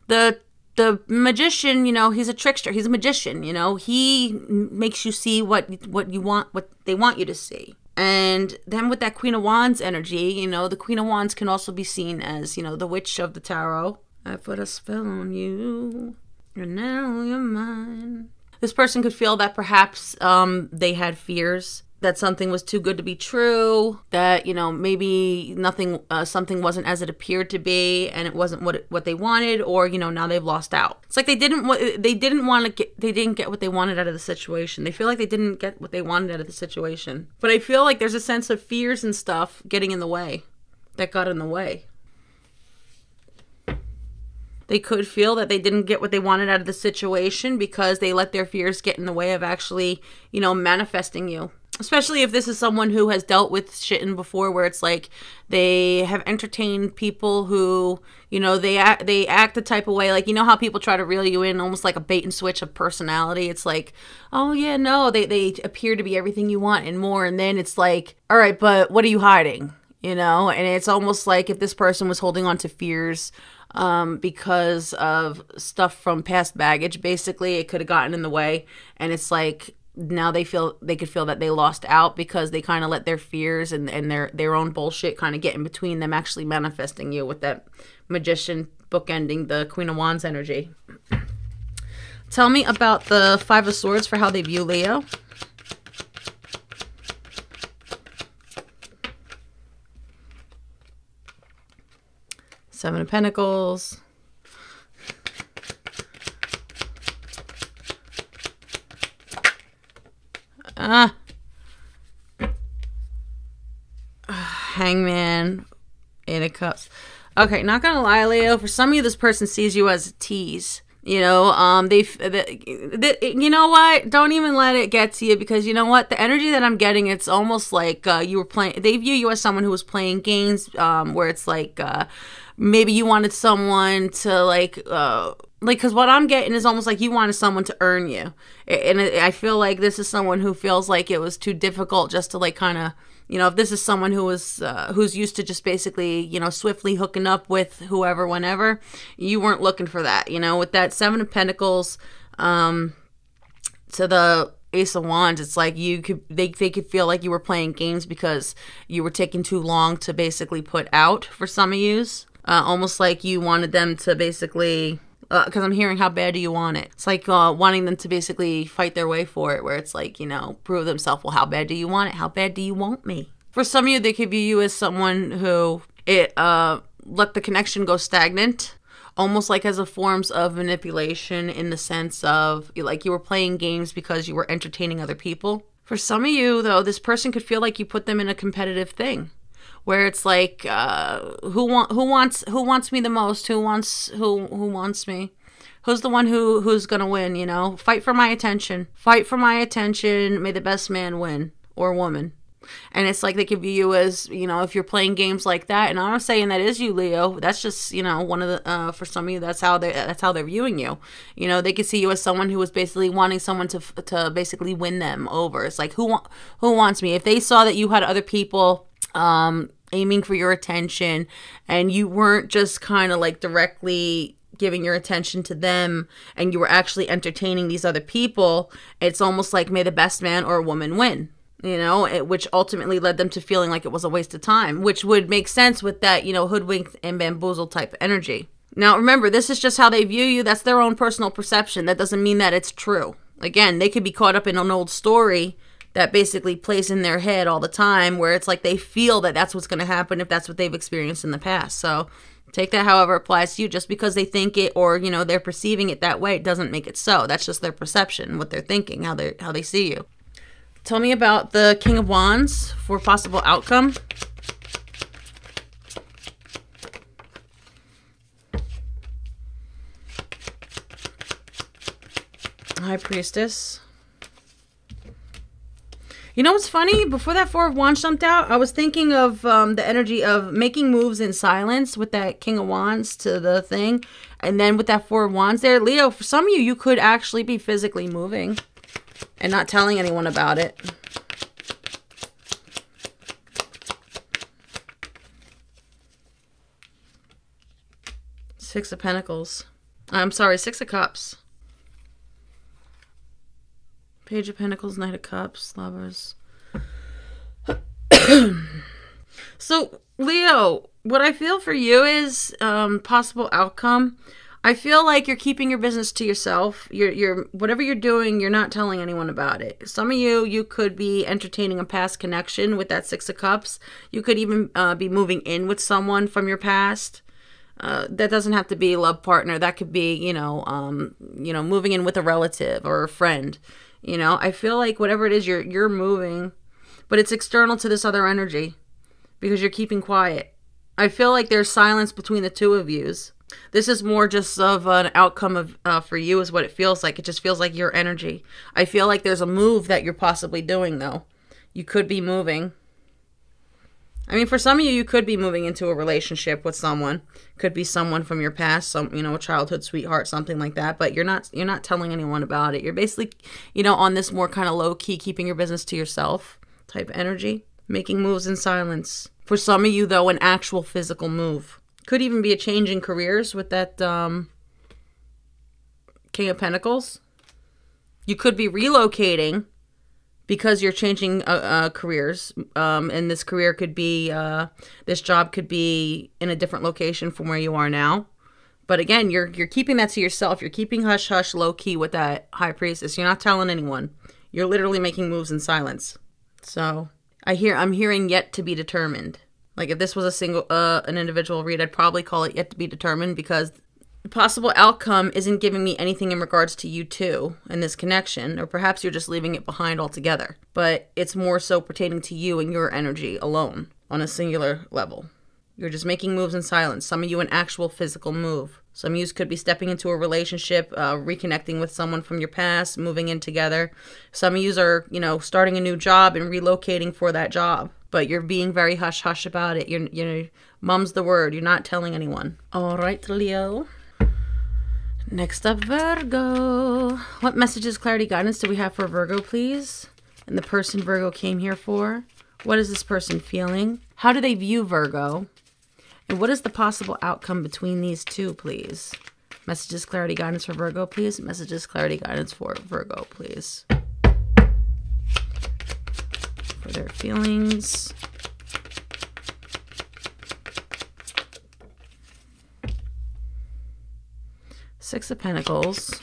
the the magician, you know, he's a trickster. He's a magician, you know. He makes you see what what you want, what they want you to see. And then with that Queen of Wands energy, you know, the Queen of Wands can also be seen as, you know, the witch of the tarot. I put a spell on you, and now you're mine. This person could feel that perhaps um, they had fears that something was too good to be true that you know maybe nothing uh, something wasn't as it appeared to be and it wasn't what it, what they wanted or you know now they've lost out. It's like they didn't they didn't want to get they didn't get what they wanted out of the situation. They feel like they didn't get what they wanted out of the situation. But i feel like there's a sense of fears and stuff getting in the way that got in the way they could feel that they didn't get what they wanted out of the situation because they let their fears get in the way of actually, you know, manifesting you. Especially if this is someone who has dealt with shitting before where it's like they have entertained people who you know they act they act the type of way. Like you know how people try to reel you in almost like a bait and switch of personality? It's like oh yeah no they they appear to be everything you want and more. And then it's like all right but what are you hiding? You know? And it's almost like if this person was holding on to fears um, because of stuff from past baggage basically it could have gotten in the way. And it's like now they feel they could feel that they lost out because they kind of let their fears and, and their their own bullshit kind of get in between them actually manifesting you with that magician bookending the queen of wands energy. Tell me about the five of swords for how they view leo seven of pentacles Ah. Hangman, Eight of Cups. Okay, not gonna lie, Leo. For some of you, this person sees you as a tease. You know, um, they, they, you know what? Don't even let it get to you because you know what? The energy that I'm getting, it's almost like uh, you were playing. They view you as someone who was playing games, um, where it's like uh, maybe you wanted someone to like. Uh, like because what i'm getting is almost like you wanted someone to earn you and i feel like this is someone who feels like it was too difficult just to like kind of you know if this is someone who was uh, who's used to just basically you know swiftly hooking up with whoever whenever you weren't looking for that you know with that seven of pentacles um to the ace of wands it's like you could they, they could feel like you were playing games because you were taking too long to basically put out for some of yous uh, almost like you wanted them to basically because uh, I'm hearing how bad do you want it. It's like uh, wanting them to basically fight their way for it, where it's like you know prove themselves. Well, how bad do you want it? How bad do you want me? For some of you, they could view you as someone who it uh, let the connection go stagnant almost like as a forms of manipulation in the sense of like you were playing games because you were entertaining other people. For some of you though, this person could feel like you put them in a competitive thing where it's like uh, who want who wants who wants me the most? Who wants who who wants me? Who's the one who who's gonna win you know? Fight for my attention. Fight for my attention. May the best man win or woman. And it's like they could view you as you know if you're playing games like that and i'm not saying that is you leo. That's just you know one of the uh, for some of you that's how they that's how they're viewing you. You know they could see you as someone who was basically wanting someone to to basically win them over. It's like who who wants me? If they saw that you had other people um, aiming for your attention and you weren't just kind of like directly giving your attention to them and you were actually entertaining these other people, it's almost like may the best man or woman win. You know, it, which ultimately led them to feeling like it was a waste of time, which would make sense with that, you know, hoodwinked and bamboozled type energy. Now, remember, this is just how they view you. That's their own personal perception. That doesn't mean that it's true. Again, they could be caught up in an old story that basically plays in their head all the time where it's like they feel that that's what's going to happen if that's what they've experienced in the past. So take that however applies to you. Just because they think it or, you know, they're perceiving it that way it doesn't make it so. That's just their perception, what they're thinking, how they how they see you. Tell me about the King of Wands for possible outcome. High Priestess. You know what's funny? Before that Four of Wands jumped out, I was thinking of um, the energy of making moves in silence with that King of Wands to the thing. And then with that Four of Wands there, Leo, for some of you, you could actually be physically moving and not telling anyone about it. Six of Pentacles. I'm sorry, Six of Cups. Page of Pentacles, Knight of Cups, Lovers. so, Leo, what I feel for you is um, possible outcome. I feel like you're keeping your business to yourself. You're, you're, whatever you're doing, you're not telling anyone about it. Some of you, you could be entertaining a past connection with that Six of Cups. You could even uh, be moving in with someone from your past. Uh, that doesn't have to be a love partner. That could be, you know, um, you know, moving in with a relative or a friend. You know, I feel like whatever it is you're you're moving, but it's external to this other energy because you're keeping quiet. I feel like there's silence between the two of yous. This is more just of an outcome of uh, for you is what it feels like. It just feels like your energy. I feel like there's a move that you're possibly doing though. You could be moving I mean, for some of you, you could be moving into a relationship with someone. Could be someone from your past, some you know, a childhood sweetheart, something like that. But you're not you're not telling anyone about it. You're basically, you know, on this more kind of low key, keeping your business to yourself type energy, making moves in silence. For some of you, though, an actual physical move could even be a change in careers with that um, King of Pentacles. You could be relocating because you're changing uh, uh, careers um, and this career could be uh, this job could be in a different location from where you are now. But again you're you're keeping that to yourself. You're keeping hush hush low key with that high priestess you're not telling anyone. You're literally making moves in silence. So i hear i'm hearing yet to be determined. Like if this was a single uh, an individual read i'd probably call it yet to be determined because possible outcome isn't giving me anything in regards to you two and this connection, or perhaps you're just leaving it behind altogether. But it's more so pertaining to you and your energy alone on a singular level. You're just making moves in silence. Some of you, an actual physical move. Some of you could be stepping into a relationship, uh, reconnecting with someone from your past, moving in together. Some of you are, you know, starting a new job and relocating for that job. But you're being very hush hush about it. You're, you know, mum's the word. You're not telling anyone. All right, Leo. Next up, Virgo. What messages, clarity, guidance do we have for Virgo, please? And the person Virgo came here for? What is this person feeling? How do they view Virgo? And what is the possible outcome between these two, please? Messages, clarity, guidance for Virgo, please. Messages, clarity, guidance for Virgo, please. For their feelings. Six of Pentacles.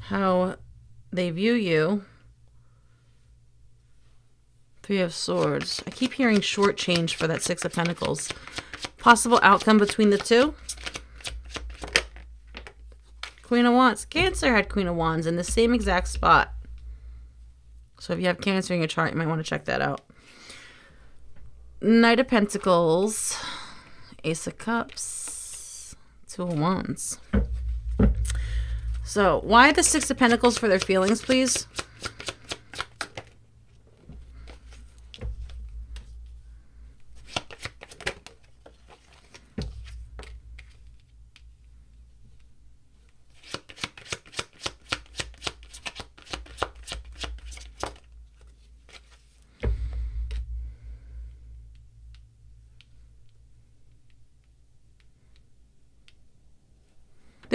How they view you. Three of Swords. I keep hearing short change for that Six of Pentacles. Possible outcome between the two. Queen of Wands. Cancer had Queen of Wands in the same exact spot. So if you have Cancer in your chart, you might want to check that out. Knight of Pentacles, Ace of Cups, Two of Wands. So, why the Six of Pentacles for their feelings, please?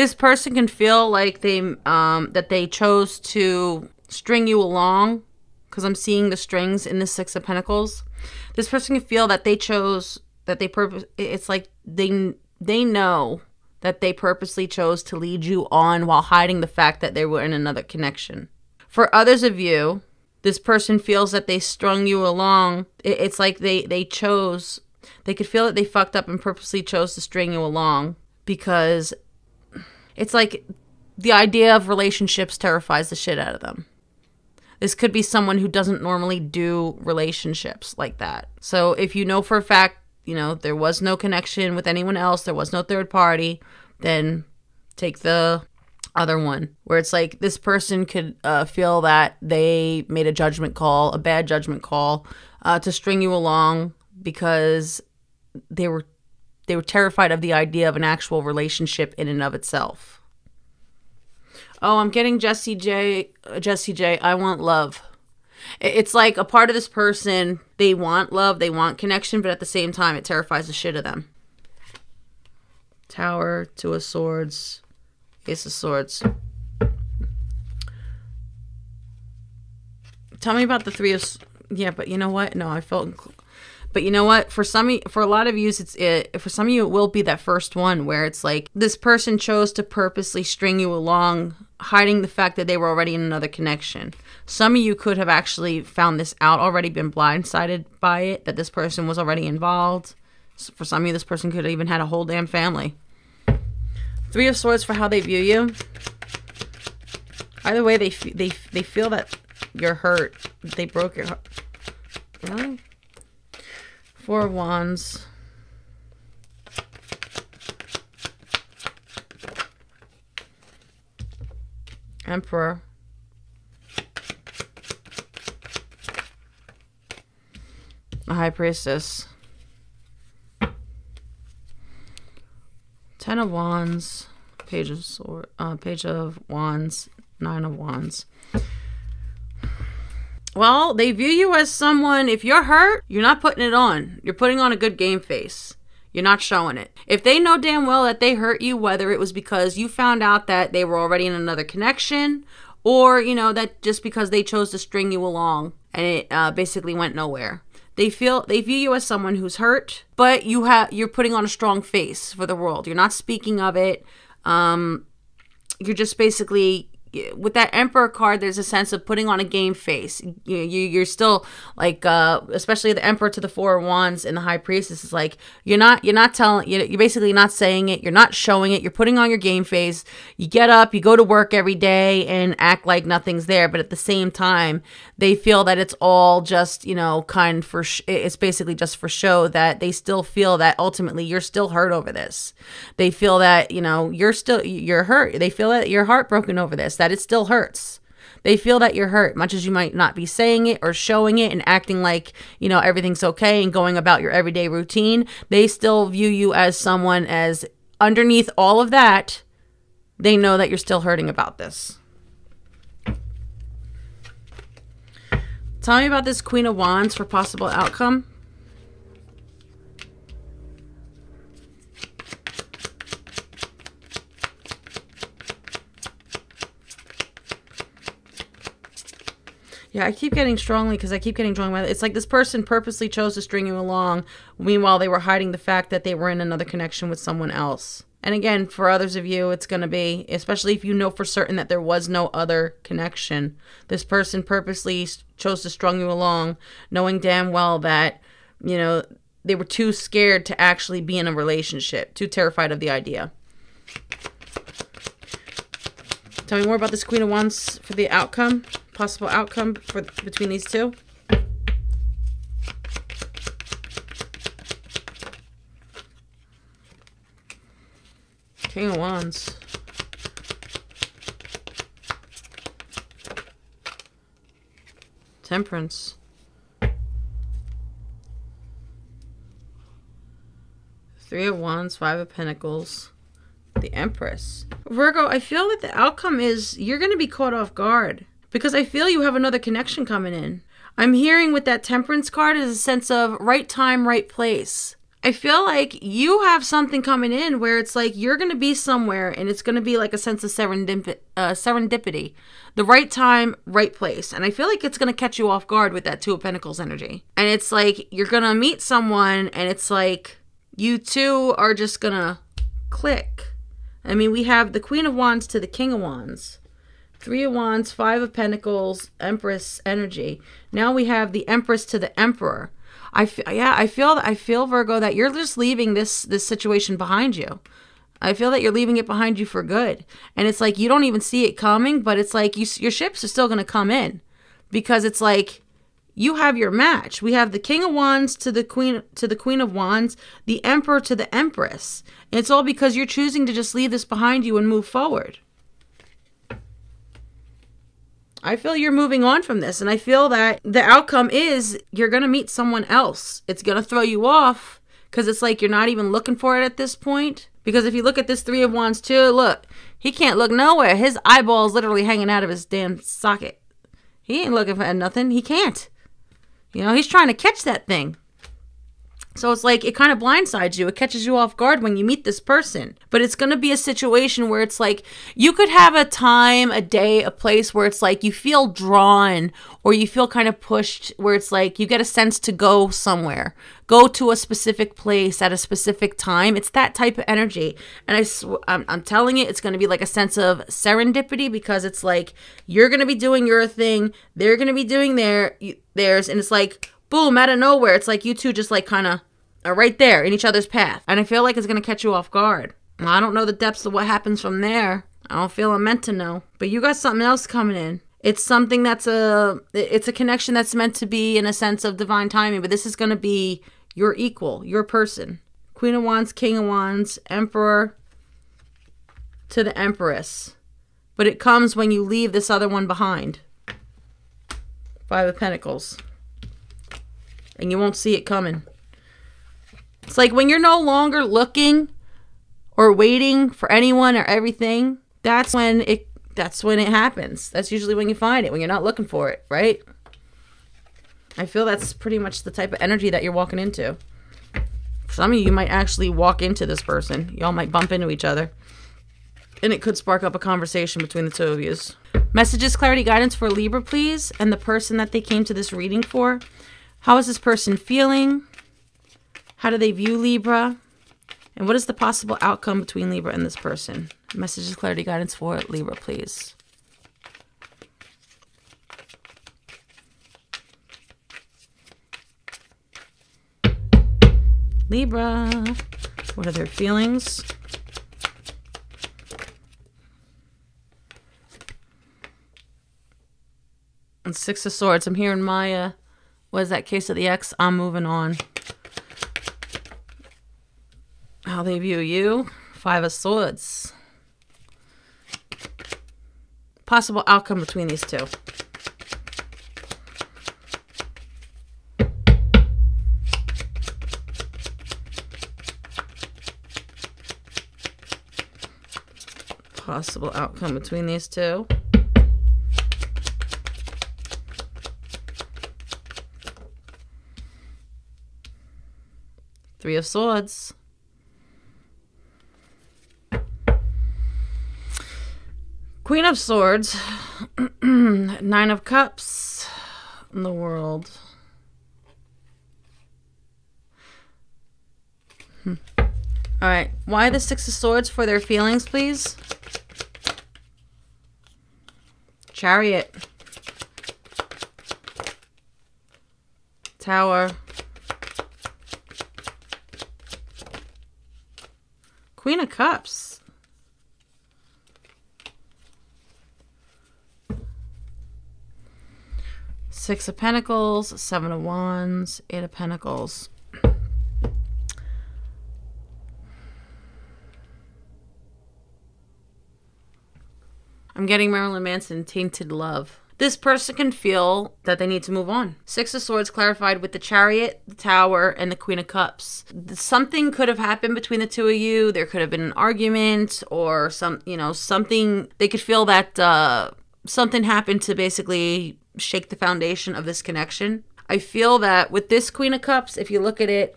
This person can feel like they um that they chose to string you along because I'm seeing the strings in the 6 of pentacles. This person can feel that they chose that they purpose it's like they they know that they purposely chose to lead you on while hiding the fact that they were in another connection. For others of you, this person feels that they strung you along. It's like they they chose they could feel that they fucked up and purposely chose to string you along because it's like the idea of relationships terrifies the shit out of them. This could be someone who doesn't normally do relationships like that. So if you know for a fact you know, there was no connection with anyone else, there was no third party, then take the other one where it's like this person could uh, feel that they made a judgment call, a bad judgment call, uh, to string you along because they were they were terrified of the idea of an actual relationship in and of itself. Oh, I'm getting Jessie J. Uh, Jessie J. I want love. It's like a part of this person, they want love, they want connection, but at the same time, it terrifies the shit of them. Tower, Two of Swords, Ace of Swords. Tell me about the Three of. Yeah, but you know what? No, I felt. But you know what? For some, for a lot of you, it's it. For some of you, it will be that first one where it's like this person chose to purposely string you along, hiding the fact that they were already in another connection. Some of you could have actually found this out already, been blindsided by it, that this person was already involved. For some of you, this person could have even had a whole damn family. Three of Swords for how they view you. Either way, they they they feel that you're hurt. They broke your heart. Really? Four Wands. Emperor. A High Priestess. Ten of Wands. Page of Sword. Uh, Page of Wands. Nine of Wands. Well, they view you as someone, if you're hurt, you're not putting it on. You're putting on a good game face. You're not showing it. If they know damn well that they hurt you, whether it was because you found out that they were already in another connection, or, you know, that just because they chose to string you along and it uh, basically went nowhere. They feel they view you as someone who's hurt, but you have you're putting on a strong face for the world. You're not speaking of it. Um, you're just basically with that emperor card there's a sense of putting on a game face. You, you are still like uh especially the emperor to the four of wands and the high priestess is like you're not you're not telling you're basically not saying it. You're not showing it. You're putting on your game face. You get up you go to work every day and act like nothing's there. But at the same time they feel that it's all just you know kind for sh- it's basically just for show that they still feel that ultimately you're still hurt over this. They feel that you know you're still you're hurt. They feel that you're heartbroken over this that it still hurts. They feel that you're hurt, much as you might not be saying it or showing it and acting like, you know, everything's okay and going about your everyday routine. They still view you as someone as underneath all of that, they know that you're still hurting about this. Tell me about this Queen of Wands for possible outcome. Yeah, I keep getting strongly because I keep getting drawn by It's like this person purposely chose to string you along. Meanwhile, they were hiding the fact that they were in another connection with someone else. And again, for others of you, it's going to be, especially if you know for certain that there was no other connection. This person purposely chose to strung you along, knowing damn well that, you know, they were too scared to actually be in a relationship, too terrified of the idea. Tell me more about this Queen of Wands for the outcome possible outcome for between these two? King of Wands. Temperance. Three of Wands, Five of Pentacles, the Empress. Virgo, I feel that the outcome is you're going to be caught off guard because I feel you have another connection coming in. I'm hearing with that temperance card is a sense of right time, right place. I feel like you have something coming in where it's like you're going to be somewhere and it's going to be like a sense of serendip- uh, serendipity. The right time, right place. And I feel like it's going to catch you off guard with that Two of Pentacles energy. And it's like you're going to meet someone and it's like you two are just going to click. I mean, we have the Queen of Wands to the King of Wands. Three of Wands, Five of Pentacles, Empress energy. Now we have the Empress to the Emperor. I f- yeah, I feel I feel Virgo that you're just leaving this this situation behind you. I feel that you're leaving it behind you for good. And it's like you don't even see it coming, but it's like you your ships are still going to come in because it's like you have your match. We have the King of Wands to the Queen to the Queen of Wands, the Emperor to the Empress. And it's all because you're choosing to just leave this behind you and move forward. I feel you're moving on from this. And I feel that the outcome is you're going to meet someone else. It's going to throw you off because it's like you're not even looking for it at this point. Because if you look at this Three of Wands too, look, he can't look nowhere. His eyeball is literally hanging out of his damn socket. He ain't looking for nothing. He can't. You know, he's trying to catch that thing. So it's like it kind of blindsides you. It catches you off guard when you meet this person. But it's going to be a situation where it's like you could have a time, a day, a place where it's like you feel drawn or you feel kind of pushed, where it's like you get a sense to go somewhere, go to a specific place at a specific time. It's that type of energy. And I, sw- I'm, I'm telling you, it's going to be like a sense of serendipity because it's like you're going to be doing your thing, they're going to be doing their theirs, and it's like boom, out of nowhere, it's like you two just like kind of are right there in each other's path. And I feel like it's going to catch you off guard. I don't know the depths of what happens from there. I don't feel I'm meant to know. But you got something else coming in. It's something that's a it's a connection that's meant to be in a sense of divine timing, but this is going to be your equal, your person. Queen of Wands, King of Wands, Emperor to the Empress. But it comes when you leave this other one behind. Five of Pentacles and you won't see it coming. It's like when you're no longer looking or waiting for anyone or everything, that's when it that's when it happens. That's usually when you find it, when you're not looking for it, right? I feel that's pretty much the type of energy that you're walking into. Some of you might actually walk into this person. Y'all might bump into each other. And it could spark up a conversation between the two of you. Messages, clarity, guidance for Libra, please, and the person that they came to this reading for. How is this person feeling? How do they view Libra? And what is the possible outcome between Libra and this person? Messages, clarity, guidance for Libra, please. Libra, what are their feelings? And Six of Swords. I'm hearing Mya was that case of the ex? I'm moving on. How they view you? Five of Swords. Possible outcome between these two. Possible outcome between these two. Three of Swords. Queen of Swords. Nine of Cups. In the world. Hmm. All right. Why the Six of Swords for their feelings, please? Chariot. Tower. Queen of Cups. Six of Pentacles, Seven of Wands, Eight of Pentacles. I'm getting Marilyn Manson, Tainted Love this person can feel that they need to move on. Six of Swords clarified with the Chariot, the Tower, and the Queen of Cups. Something could have happened between the two of you. There could have been an argument or some, you know, something. They could feel that uh, something happened to basically shake the foundation of this connection. I feel that with this Queen of Cups, if you look at it,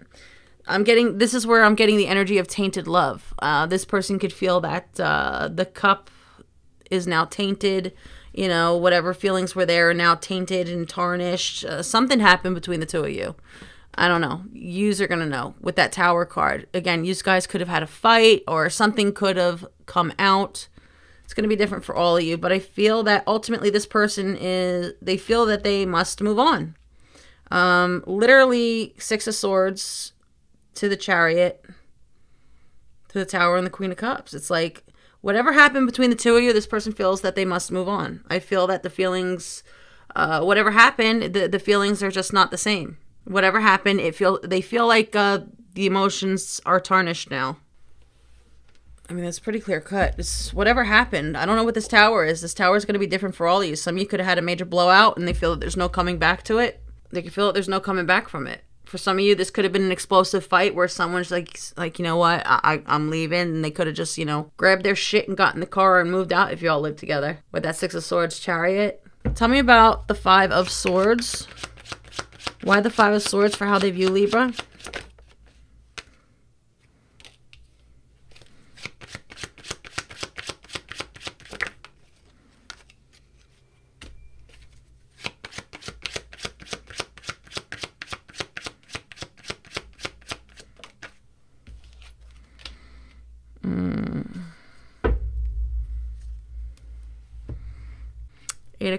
I'm getting this is where I'm getting the energy of tainted love. Uh, this person could feel that uh, the cup is now tainted. You know, whatever feelings were there are now tainted and tarnished. Uh, something happened between the two of you. I don't know. Yous are gonna know with that tower card. Again, you guys could have had a fight or something could have come out. It's gonna be different for all of you, but I feel that ultimately this person is they feel that they must move on. Um, literally six of swords to the chariot, to the tower, and the queen of cups. It's like whatever happened between the two of you, this person feels that they must move on. I feel that the feelings, uh, whatever happened, the the feelings are just not the same whatever happened, it feel they feel like uh, the emotions are tarnished now. I mean, that's pretty clear cut. It's whatever happened. I don't know what this tower is. This tower is going to be different for all of you. Some of you could have had a major blowout and they feel that there's no coming back to it. They can feel that there's no coming back from it. For some of you, this could have been an explosive fight where someone's like, like you know what, I, I'm leaving, and they could have just, you know, grabbed their shit and got in the car and moved out if you all lived together with that Six of Swords chariot. Tell me about the Five of Swords. Why the Five of Swords for how they view Libra?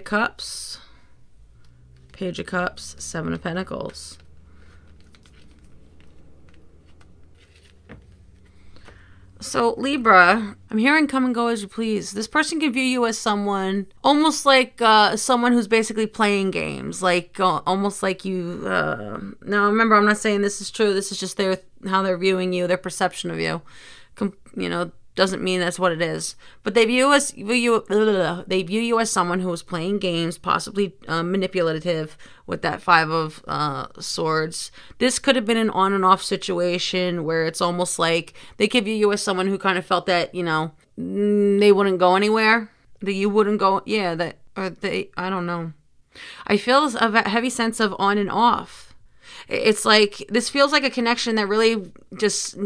Cups. Page of Cups, Seven of Pentacles. So, Libra, I'm hearing come and go as you please. This person can view you as someone almost like uh, someone who's basically playing games, like uh, almost like you. Uh, now, remember, I'm not saying this is true. This is just their how they're viewing you, their perception of you. Com- you know, doesn't mean that's what it is. But they view us view you they view you as someone who is playing games, possibly uh, manipulative with that five of uh, swords. This could have been an on and off situation where it's almost like they could view you as someone who kind of felt that you know mm, they wouldn't go anywhere, that you wouldn't go. Yeah, that or they. I don't know. I feel a heavy sense of on and off. It's like this feels like a connection that really just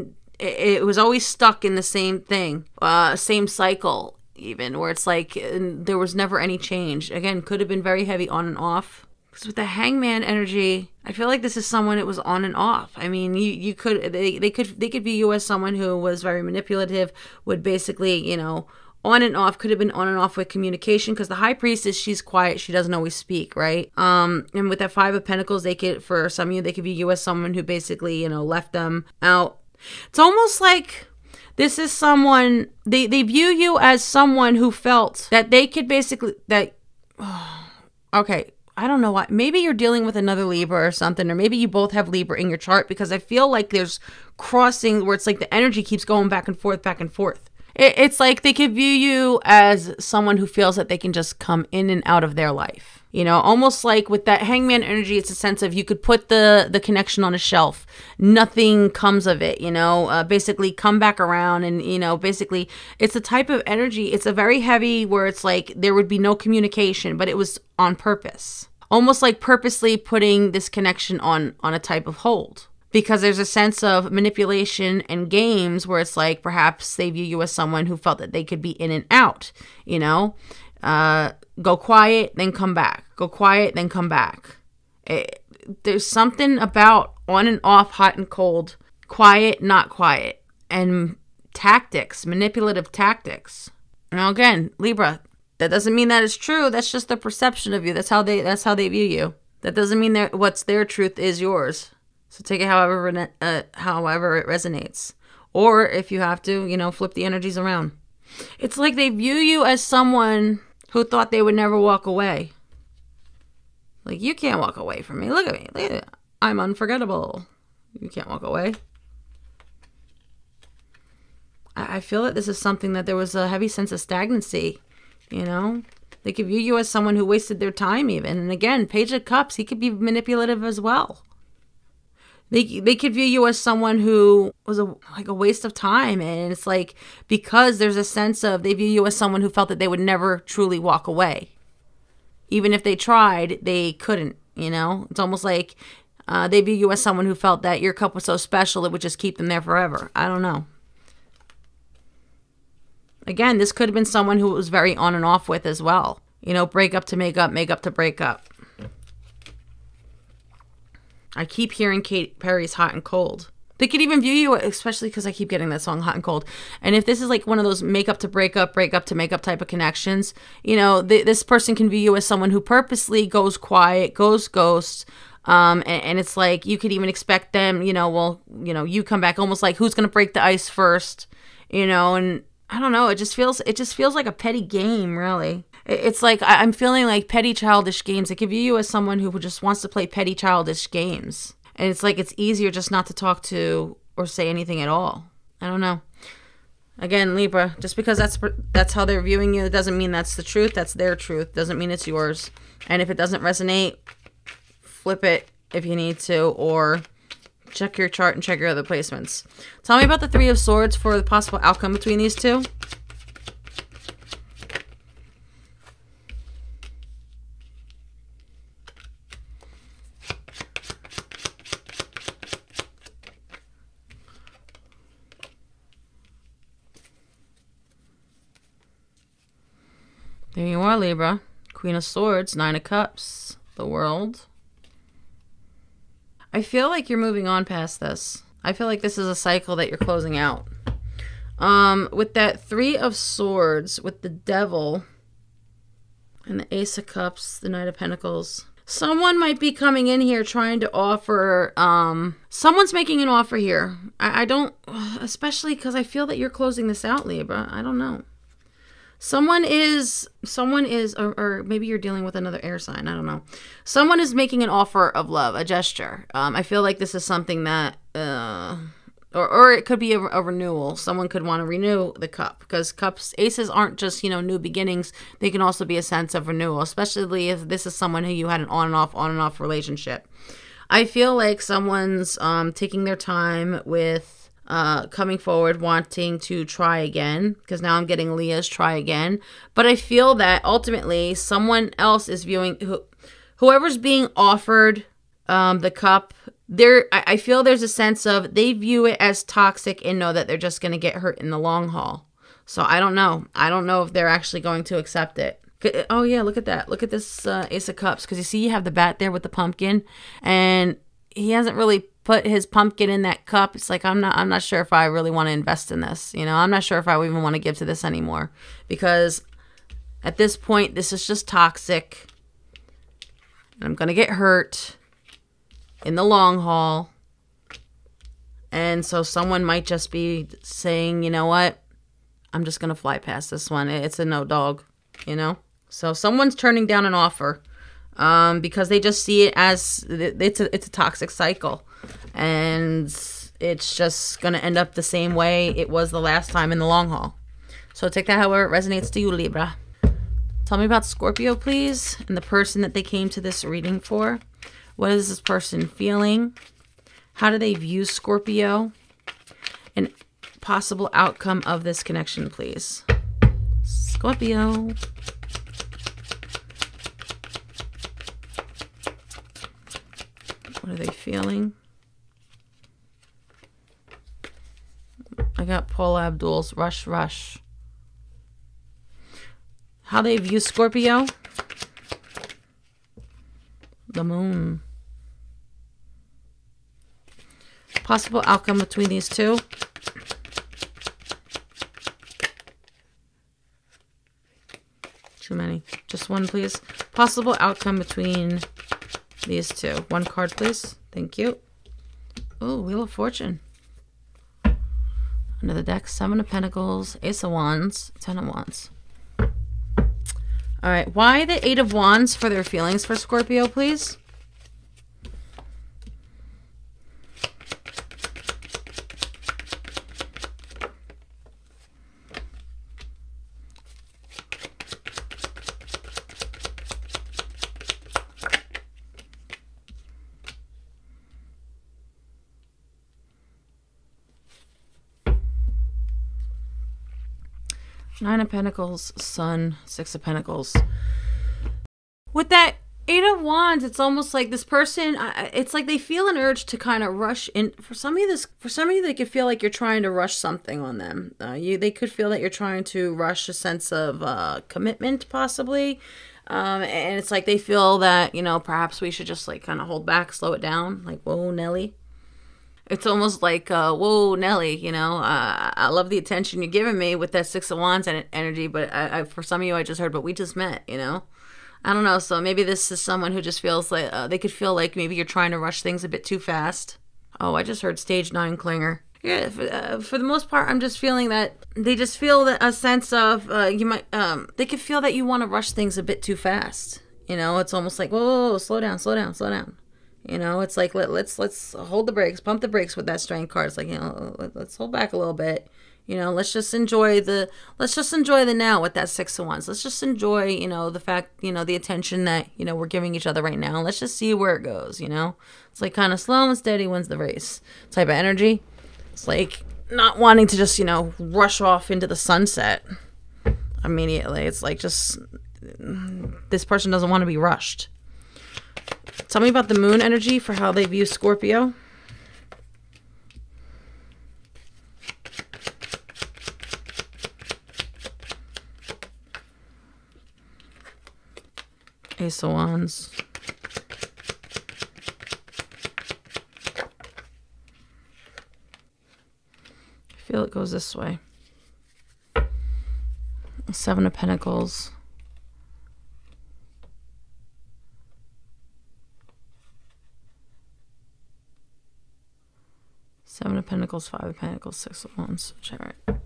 it, was always stuck in the same thing, uh, same cycle, even where it's like there was never any change. Again, could have been very heavy on and off. Because with the hangman energy, I feel like this is someone it was on and off. I mean, you you could they, they could they could view you as someone who was very manipulative, would basically you know on and off could have been on and off with communication because the high priestess she's quiet she doesn't always speak right um and with that five of pentacles they could for some of you they could view you as someone who basically you know left them out it's almost like this is someone they they view you as someone who felt that they could basically that oh, okay I don't know why. Maybe you're dealing with another Libra or something, or maybe you both have Libra in your chart because I feel like there's crossing where it's like the energy keeps going back and forth, back and forth. It, it's like they could view you as someone who feels that they can just come in and out of their life. You know, almost like with that hangman energy, it's a sense of you could put the the connection on a shelf, nothing comes of it. You know, uh, basically come back around, and you know, basically it's a type of energy. It's a very heavy where it's like there would be no communication, but it was on purpose, almost like purposely putting this connection on on a type of hold because there's a sense of manipulation and games where it's like perhaps they view you as someone who felt that they could be in and out, you know. Uh, go quiet, then come back. Go quiet, then come back. It, there's something about on and off, hot and cold, quiet, not quiet, and tactics, manipulative tactics. Now again, Libra, that doesn't mean that is true. That's just the perception of you. That's how they that's how they view you. That doesn't mean that what's their truth is yours. So take it however uh, however it resonates. Or if you have to, you know, flip the energies around. It's like they view you as someone who thought they would never walk away. Like, you can't walk away from me. Look at me. Look at I'm unforgettable. You can't walk away. I, I feel that this is something that there was a heavy sense of stagnancy, you know? They could view you as someone who wasted their time, even. And again, Page of Cups, he could be manipulative as well. They, they could view you as someone who was a like a waste of time and it's like because there's a sense of they view you as someone who felt that they would never truly walk away even if they tried they couldn't you know it's almost like Uh, they view you as someone who felt that your cup was so special it would just keep them there forever. I don't know. Again, this could have been someone who was very on and off with as well. You know, break up to make up, make up to break up. I keep hearing Katy Perry's hot and cold. They could even view you, especially because I keep getting that song hot and cold. And if this is like one of those make up to break up, break up to make up type of connections, you know, th- this person can view you as someone who purposely goes quiet, goes ghost. Um, and, and it's like you could even expect them, you know, well, you know, you come back almost like who's going to break the ice first, you know, and I don't know. It just feels, it just feels like a petty game, really. It's like I'm feeling like petty childish games. Could view you as someone who just wants to play petty childish games. And it's like it's easier just not to talk to or say anything at all. I don't know. Again, Libra, just because that's that's how they're viewing you, it doesn't mean that's the truth. That's their truth. Doesn't mean it's yours. And if it doesn't resonate, flip it if you need to, or check your chart and check your other placements. Tell me about the Three of Swords for the possible outcome between these two. There you are, Libra. Queen of Swords, Nine of Cups, the world. I feel like you're moving on past this. I feel like this is a cycle that you're closing out. Um, with that Three of Swords, with the Devil, and the Ace of Cups, the Knight of Pentacles. Someone might be coming in here trying to offer, um, someone's making an offer here. I, I don't, especially because I feel that you're closing this out, Libra. I don't know someone is someone is or, or, maybe you're dealing with another air sign i don't know. Someone is making an offer of love a gesture. Um, i feel like this is something that uh, or, or it could be a, a renewal. Someone could want to renew the cup because cups aces aren't just you know new beginnings. They can also be a sense of renewal especially if this is someone who you had an on and off on and off relationship. I feel like someone's um, taking their time with uh, coming forward wanting to try again because now I'm getting Aaliyah's try again. But I feel that ultimately someone else is viewing who, whoever's being offered um, the cup. There, I, I feel there's a sense of they view it as toxic and know that they're just going to get hurt in the long haul. So I don't know. I don't know if they're actually going to accept it. Oh yeah, look at that. Look at this uh, Ace of Cups because you see you have the bat there with the pumpkin, and he hasn't really put his pumpkin in that cup it's like i'm not i'm not sure if i really want to invest in this you know? I'm not sure if i even want to give to this anymore. Because at this point this is just toxic. And i'm going to get hurt in the long haul. And so someone might just be saying you know what? I'm just going to fly past this one. It's a no dog you know? So someone's turning down an offer um, because they just see it as it's a it's a toxic cycle, and it's just gonna end up the same way it was the last time in the long haul. So take that however it resonates to you, Libra. Tell me about Scorpio, please, and the person that they came to this reading for. What is this person feeling? How do they view Scorpio? And possible outcome of this connection, please. Scorpio. What are they feeling? I got Paula Abdul's Rush Rush. How they view Scorpio? The moon. Possible outcome between these two? Too many. Just one, please. Possible outcome between these two. One card, please. Thank you. Oh, Wheel of Fortune. Another deck. Seven of Pentacles. Ace of Wands. Ten of Wands. All right. Why the Eight of Wands for their feelings for Scorpio, please? Nine of Pentacles, Sun, Six of Pentacles. With that Eight of Wands, it's almost like this person. It's like they feel an urge to kind of rush in. For some of you, this for some of you, they could feel like you're trying to rush something on them. Uh, you, they could feel that you're trying to rush a sense of uh, commitment, possibly. Um, and it's like they feel that you know perhaps we should just like kind of hold back, slow it down. Like whoa, Nelly. It's almost like uh, whoa, Nelly. You know, uh, I love the attention you're giving me with that Six of Wands and energy, but I, I, for some of you, I just heard, but we just met. You know. I don't know. So maybe this is someone who just feels like uh, they could feel like maybe you're trying to rush things a bit too fast. Oh, I just heard stage nine clinger. Yeah, for, uh, for the most part, I'm just feeling that they just feel a sense of uh, you might um they could feel that you want to rush things a bit too fast. You know, it's almost like whoa, whoa, whoa, slow down, slow down, slow down. You know, it's like let, let's let's hold the brakes, pump the brakes with that strength card. It's like you know, let's hold back a little bit. You know, let's just enjoy the let's just enjoy the now with that six of wands. Let's just enjoy, you know, the fact, you know, the attention that, you know, we're giving each other right now. Let's just see where it goes, you know? It's like kind of slow and steady wins the race type of energy. It's like not wanting to just, you know, rush off into the sunset immediately. It's like just this person doesn't want to be rushed. Tell me about the moon energy for how they view Scorpio. Ace of Wands. I feel it goes this way. Seven of Pentacles. Seven of Pentacles, Five of Pentacles, Six of Wands. Right.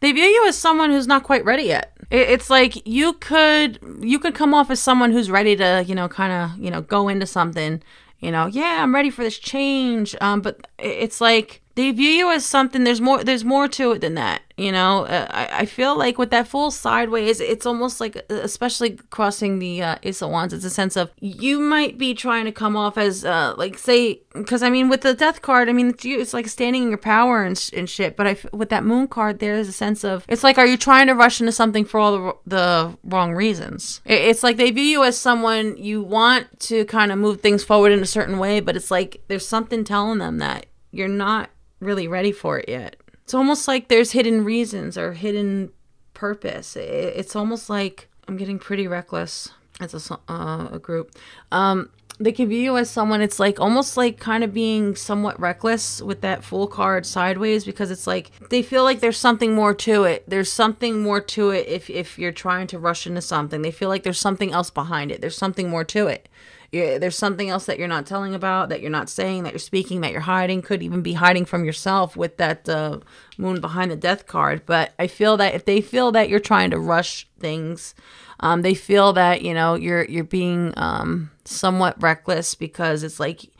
They view you as someone who's not quite ready yet. It's like you could you could come off as someone who's ready to, you know, kind of, you know, go into something, you know, yeah, I'm ready for this change. Um, but it's like they view you as something there's more there's more to it than that you know? Uh, I, I feel like with that full sideways it's almost like uh, especially crossing the uh, ace of wands it's a sense of you might be trying to come off as uh, like say because i mean with the death card i mean it's, you, it's like standing in your power and, and shit but I, with that moon card there's a sense of it's like are you trying to rush into something for all the, the wrong reasons? It, it's like they view you as someone you want to kind of move things forward in a certain way but it's like there's something telling them that you're not really ready for it yet. It's almost like there's hidden reasons or hidden purpose. It's almost like I'm getting pretty reckless as a, uh, a group. Um, they can view you as someone it's like almost like kind of being somewhat reckless with that full card sideways because it's like they feel like there's something more to it there's something more to it if if you're trying to rush into something they feel like there's something else behind it there's something more to it there's something else that you're not telling about, that you're not saying, that you're speaking, that you're hiding. Could even be hiding from yourself with that uh, moon behind the death card. But I feel that if they feel that you're trying to rush things, um, they feel that you know you're you're being um, somewhat reckless because it's like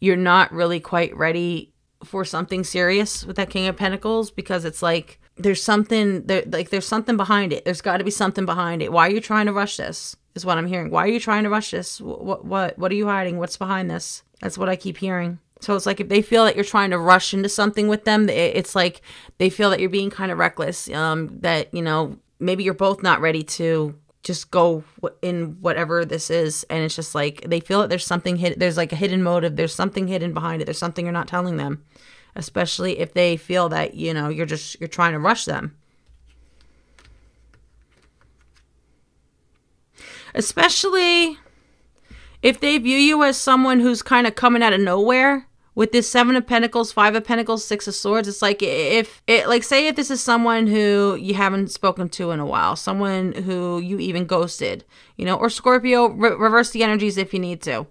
you're not really quite ready for something serious with that King of Pentacles because it's like there's something there like there's something behind it. There's got to be something behind it. Why are you trying to rush this? Is what I'm hearing. Why are you trying to rush this? What what what are you hiding? What's behind this? That's what I keep hearing. So it's like if they feel that you're trying to rush into something with them, it's like they feel that you're being kind of reckless. Um, that you know maybe you're both not ready to just go in whatever this is, and it's just like they feel that there's something hidden. There's like a hidden motive. There's something hidden behind it. There's something you're not telling them, especially if they feel that you know you're just you're trying to rush them. Especially if they view you as someone who's kind of coming out of nowhere with this seven of pentacles five of pentacles six of swords. It's like if it like say if this is someone who you haven't spoken to in a while someone who you even ghosted you know or scorpio re- reverse the energies if you need to.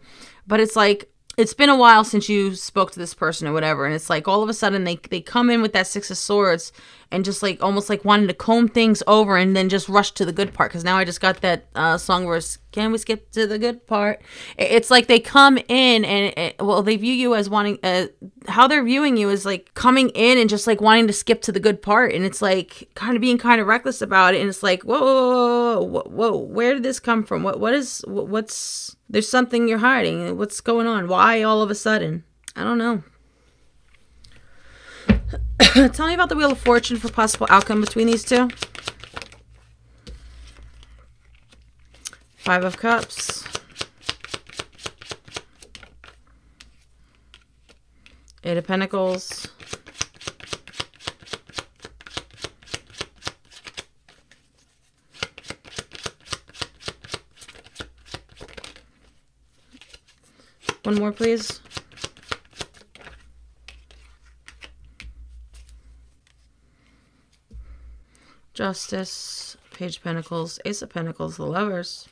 But it's like it's been a while since you spoke to this person or whatever and it's like all of a sudden they they come in with that six of swords and just like almost like wanting to comb things over and then just rush to the good part because now i just got that uh, song verse can we skip to the good part? It's like they come in and it, well they view you as wanting uh, how they're viewing you is like coming in and just like wanting to skip to the good part and it's like kind of being kind of reckless about it and it's like whoa whoa, whoa, whoa where did this come from? What what is what's there's something you're hiding what's going on why all of a sudden i don't know Tell me about the Wheel of Fortune for possible outcome between these two. Five of Cups. Eight of Pentacles. One more, please. Justice, Page of Pentacles, Ace of Pentacles, the Lovers.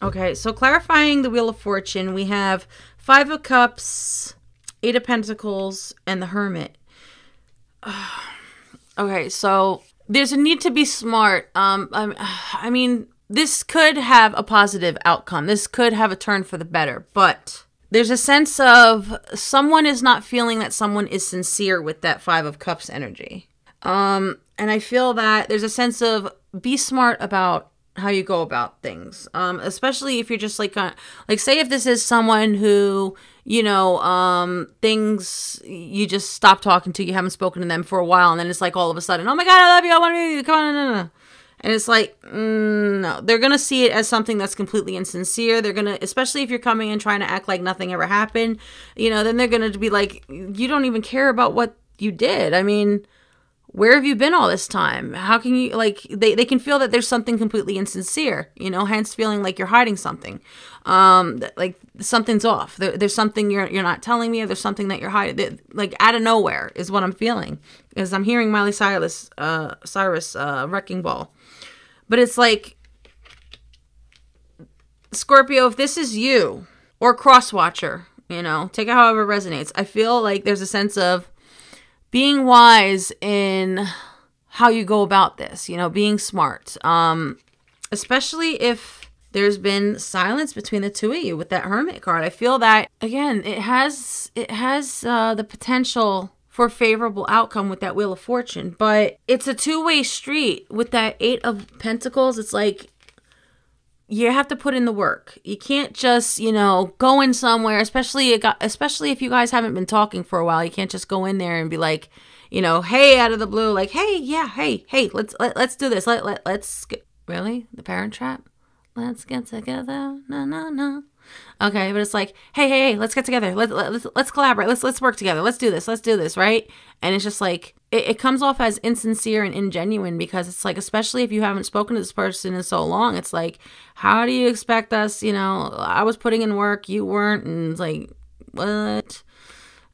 Okay, so clarifying the Wheel of Fortune, we have Five of Cups, Eight of Pentacles, and the Hermit. okay, so there's a need to be smart. Um, I, I mean, this could have a positive outcome. This could have a turn for the better, but there's a sense of someone is not feeling that someone is sincere with that Five of Cups energy. Um, and I feel that there's a sense of be smart about how you go about things. Um, especially if you're just like, like say if this is someone who, you know, um, things you just stop talking to, you haven't spoken to them for a while, and then it's like all of a sudden, oh my god, I love you, I want to come on, no, no, no. And it's like, mm, no, they're gonna see it as something that's completely insincere. They're gonna, especially if you're coming and trying to act like nothing ever happened, you know, then they're gonna be like, you don't even care about what you did. I mean, where have you been all this time? How can you like they, they can feel that there's something completely insincere, you know, hence feeling like you're hiding something. Um like something's off. There, there's something you're you're not telling me or there's something that you're hiding like out of nowhere is what I'm feeling. Is I'm hearing Miley Cyrus uh Cyrus uh wrecking ball. But it's like Scorpio, if this is you or crosswatcher, you know, take it however it resonates. I feel like there's a sense of being wise in how you go about this, you know, being smart. Um, especially if there's been silence between the two of you with that hermit card. I feel that again, it has it has uh, the potential for favorable outcome with that wheel of fortune, but it's a two-way street with that 8 of pentacles. It's like you have to put in the work. You can't just, you know, go in somewhere, especially especially if you guys haven't been talking for a while. You can't just go in there and be like, you know, hey, out of the blue, like, hey, yeah, hey, hey, let's let, let's do this. Let let let's really the Parent Trap. Let's get together. No, no, no. Okay, but it's like, hey, hey, hey, let's get together. Let, let, let's let's collaborate. Let's let's work together. Let's do this. Let's do this, right? And it's just like it, it comes off as insincere and ingenuine because it's like, especially if you haven't spoken to this person in so long, it's like, how do you expect us? You know, I was putting in work, you weren't, and it's like, what?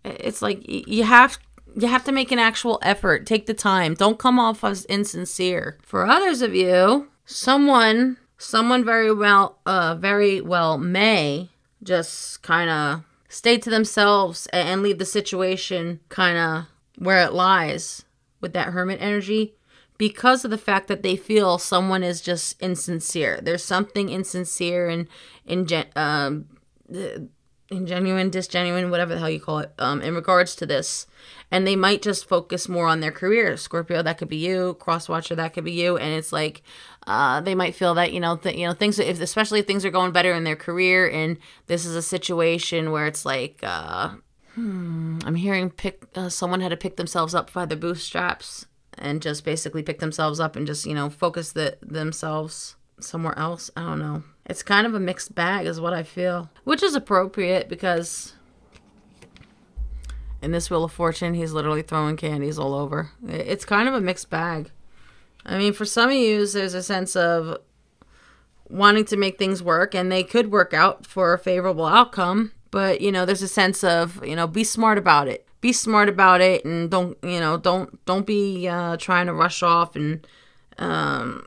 It's like you have you have to make an actual effort. Take the time. Don't come off as insincere. For others of you, someone someone very well uh very well may just kind of stay to themselves and leave the situation kind of where it lies with that hermit energy because of the fact that they feel someone is just insincere. There's something insincere and ingen- um, ingenuine, disgenuine, whatever the hell you call it, um, in regards to this. And they might just focus more on their career. Scorpio, that could be you. Crosswatcher, that could be you. And it's like, uh, they might feel that you know, th- you know, things, if, especially if things are going better in their career, and this is a situation where it's like, uh, hmm, I'm hearing pick uh, someone had to pick themselves up by the bootstraps and just basically pick themselves up and just you know focus the themselves somewhere else. I don't know. It's kind of a mixed bag, is what I feel, which is appropriate because in this Wheel of Fortune, he's literally throwing candies all over. It's kind of a mixed bag. I mean, for some of you, there's a sense of wanting to make things work, and they could work out for a favorable outcome. But you know, there's a sense of you know, be smart about it. Be smart about it, and don't you know, don't don't be uh, trying to rush off and um,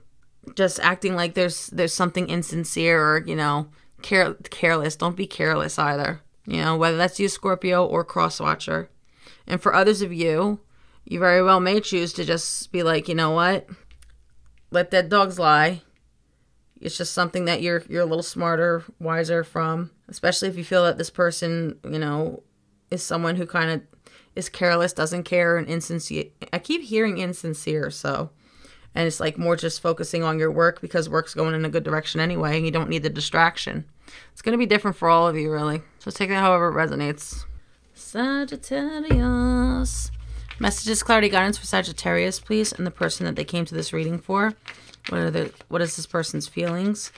just acting like there's there's something insincere or you know, care careless. Don't be careless either. You know, whether that's you, Scorpio, or Crosswatcher. And for others of you, you very well may choose to just be like, you know what? Let dead dogs lie. It's just something that you're you're a little smarter, wiser from, especially if you feel that this person, you know, is someone who kind of is careless, doesn't care, and insincere. I keep hearing insincere, so and it's like more just focusing on your work because work's going in a good direction anyway, and you don't need the distraction. It's gonna be different for all of you, really. So take it however it resonates. Sagittarius. Messages, clarity, guidance for Sagittarius, please, and the person that they came to this reading for. What are the what is this person's feelings?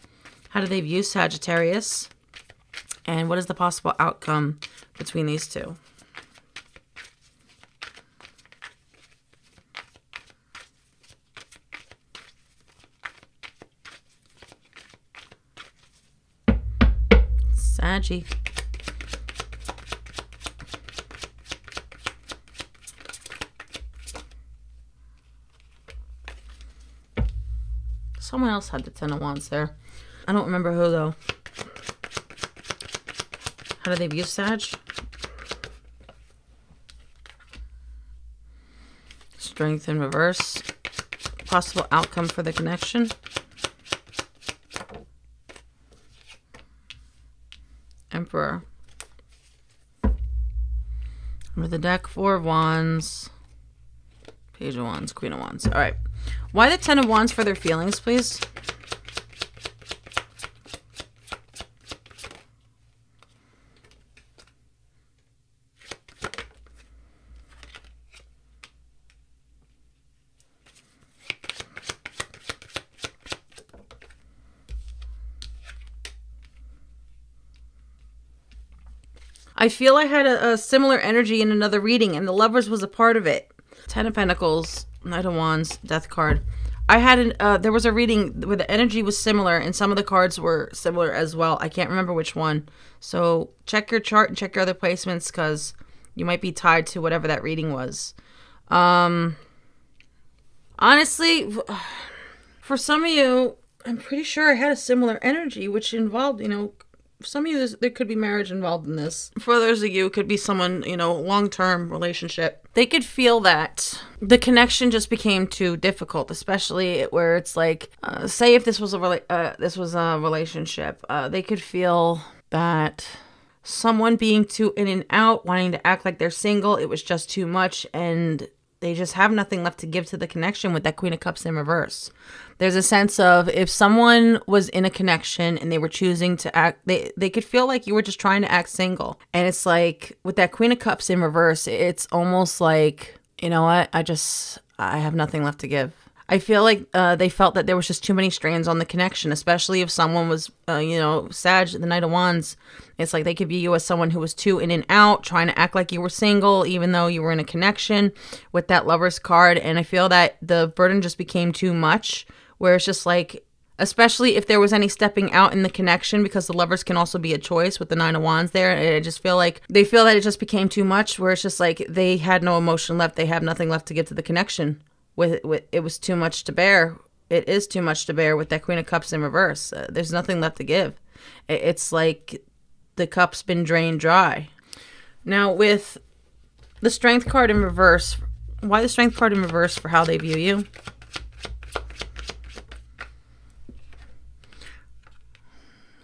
How do they view Sagittarius? And what is the possible outcome between these two? Saggy. Someone else had the Ten of Wands there. I don't remember who, though. How do they view Sag? Strength in reverse. Possible outcome for the connection. Emperor. With the deck, Four of Wands. Page of Wands, Queen of Wands. All right. Why the Ten of Wands for their feelings, please? I feel I had a, a, similar energy in another reading, and the Lovers was a part of it. Ten of Pentacles, Knight of Wands, Death card. I had an, uh, there was a reading where the energy was similar, and some of the cards were similar as well. I can't remember which one. So check your chart and check your other placements because you might be tied to whatever that reading was. Um, honestly, for some of you, I'm pretty sure I had a similar energy, which involved, you know, some of you there could be marriage involved in this for others of you it could be someone you know long-term relationship they could feel that the connection just became too difficult especially where it's like uh, say if this was a rela- uh, this was a relationship uh, they could feel that someone being too in and out wanting to act like they're single it was just too much and they just have nothing left to give to the connection with that queen of cups in reverse. There's a sense of if someone was in a connection and they were choosing to act they they could feel like you were just trying to act single. And it's like with that queen of cups in reverse it's almost like you know what? I just i have nothing left to give I feel like uh, they felt that there was just too many strands on the connection, especially if someone was, uh, you know, Sag, the Knight of Wands. It's like they could view you as someone who was too in and out, trying to act like you were single, even though you were in a connection with that Lover's card. And I feel that the burden just became too much where it's just like especially if there was any stepping out in the connection because the lovers can also be a choice with the nine of wands there and i just feel like they feel that it just became too much where it's just like they had no emotion left they have nothing left to give to the connection with, with it was too much to bear it is too much to bear with that queen of cups in reverse uh, there's nothing left to give it, it's like the cup's been drained dry now with the strength card in reverse why the strength card in reverse for how they view you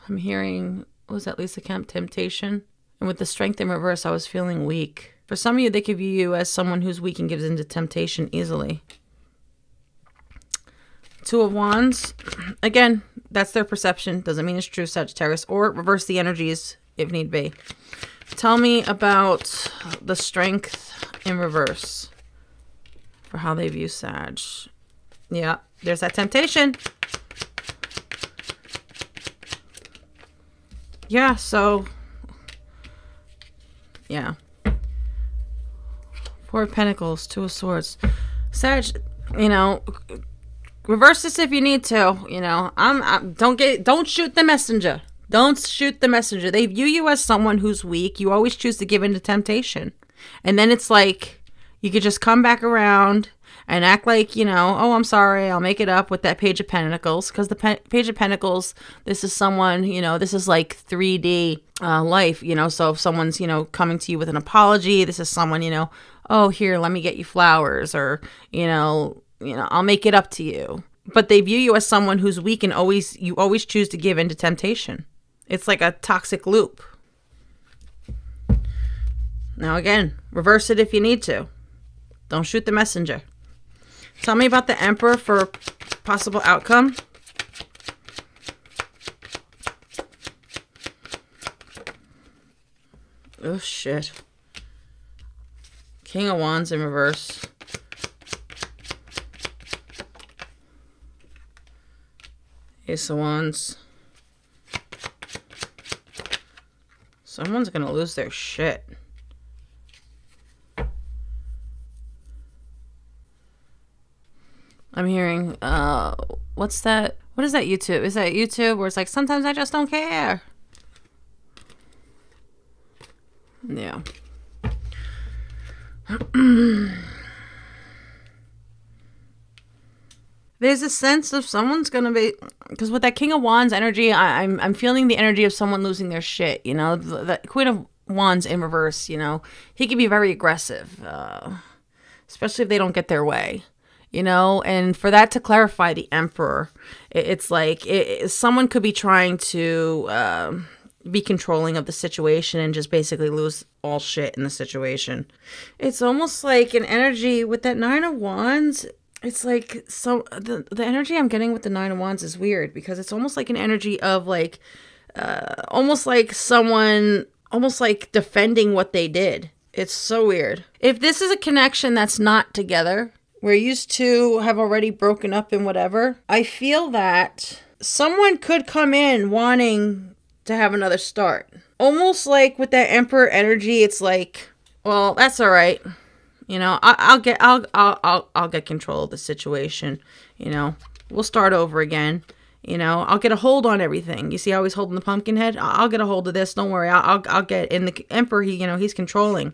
I'm hearing, was that Lisa Kemp, Temptation? And with the strength in reverse, I was feeling weak. For some of you, they could view you as someone who's weak and gives into temptation easily. Two of Wands. Again, that's their perception. Doesn't mean it's true, Sagittarius. Or reverse the energies if need be. Tell me about the strength in reverse for how they view Sag. Yeah, there's that temptation. yeah, so yeah. Four of Pentacles, Two of Swords. Sag, you know, reverse this if you need to. You know, I'm, I'm don't get don't shoot the messenger. Don't shoot the messenger. They view you as someone who's weak. You always choose to give in to temptation. And then it's like you could just come back around and act like, you know, oh, I'm sorry, I'll make it up with that Page of Pentacles. Because the pe- Page of Pentacles, this is someone, you know, this is like 3D uh, life, you know. So if someone's, you know, coming to you with an apology, this is someone, you know, oh, here, let me get you flowers, or, you know, you know, I'll make it up to you. But they view you as someone who's weak and always, you always choose to give into temptation. It's like a toxic loop. Now, again, reverse it if you need to. Don't shoot the messenger. Tell me about the Emperor for possible outcome. Oh, shit. King of Wands in reverse. Ace of Wands. Someone's gonna lose their shit. I'm hearing, uh, what's that? What is that YouTube? Is that YouTube where it's like, sometimes I just don't care? Yeah. There's a sense of someone's gonna be because with that King of Wands energy, I, am I'm, I'm feeling the energy of someone losing their shit. You know, the, the Queen of Wands in reverse. You know, he can be very aggressive, uh, especially if they don't get their way. You know, and for that to clarify the Emperor, it, it's like it, someone could be trying to. Uh, be controlling of the situation and just basically lose all shit in the situation. It's almost like an energy with that Nine of Wands. It's like so the the energy I'm getting with the Nine of Wands is weird because it's almost like an energy of like uh almost like someone almost like defending what they did. It's so weird. If this is a connection that's not together, where used to have already broken up and whatever, I feel that someone could come in wanting to have another start. Almost like with that Emperor energy, it's like, well, that's all right. You know, I, will get, I'll, I'll, I'll, I'll get control of the situation. You know, we'll start over again. You know, I'll get a hold on everything. You see how he's holding the pumpkin head? I'll get a hold of this. Don't worry. I'll, I'll, I'll get in the Emperor. He, you know, he's controlling.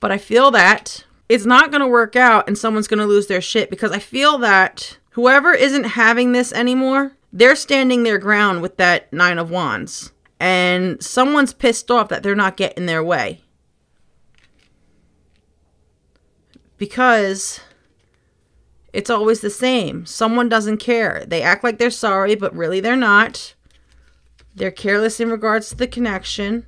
But I feel that it's not going to work out and someone's going to lose their shit because I feel that whoever isn't having this anymore, they're standing their ground with that Nine of Wands and someone's pissed off that they're not getting their way. Because it's always the same. Someone doesn't care. They act like they're sorry, but really they're not. They're careless in regards to the connection.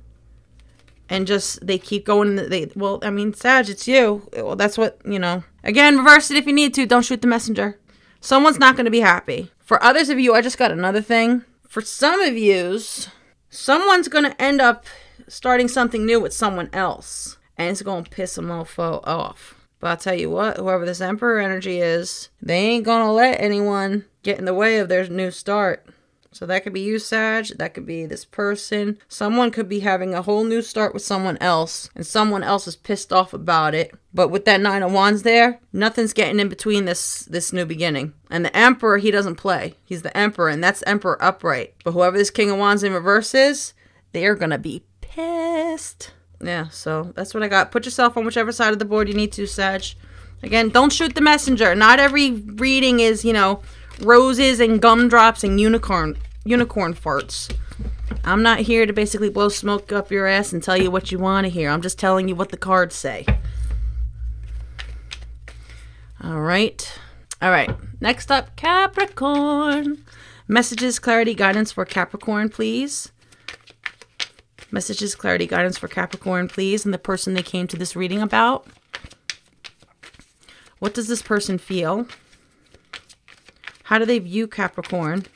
And just they keep going. They well, I mean, Sag, it's you. Well, that's what you know. Again, reverse it if you need to. Don't shoot the messenger. Someone's not going to be happy. For others of you, I just got another thing. For some of yous, someone's going to end up starting something new with someone else. And it's going to piss a mofo off. But I'll tell you what, whoever this Emperor energy is, they ain't to let anyone get in the way of their new start. So that could be you, Sag. That could be this person. Someone could be having a whole new start with someone else, and someone else is pissed off about it. But with that Nine of Wands there, nothing's getting in between this this new beginning. And the Emperor, he doesn't play. He's the Emperor, and that's Emperor upright. But whoever this King of Wands in reverse is, they're gonna be pissed. Yeah, so that's what I got. Put yourself on whichever side of the board you need to, Sag. Again, don't shoot the messenger. Not every reading is, you know, roses and gumdrops and unicorn unicorn farts. I'm not here to basically blow smoke up your ass and tell you what you want to hear. I'm just telling you what the cards say. All right. All right. Next up, Capricorn. Messages, clarity, guidance for Capricorn, please. Messages, clarity, guidance for Capricorn, please. And the person they came to this reading about. What does this person feel? How do they view Capricorn?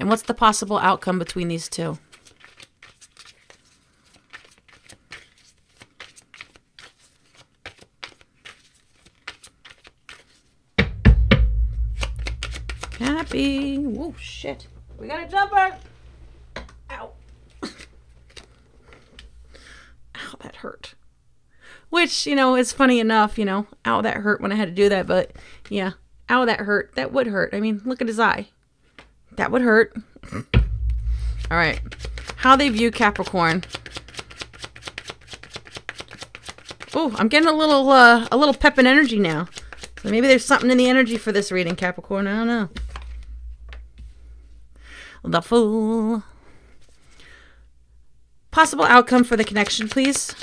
And what's the possible outcome between these two? Happy. Whoa, shit. We got a jumper. Ow. Ow, that hurt. Which, you know, is funny enough, you know. Ow, that hurt when I had to do that, but yeah. Ow, that hurt. That would hurt. I mean, look at his eye. That would hurt. All right. How they view Capricorn. Oh, I'm getting a little uh, a little pep and energy now. So maybe there's something in the energy for this reading, Capricorn. I don't know. The Fool. Possible outcome for the connection, please.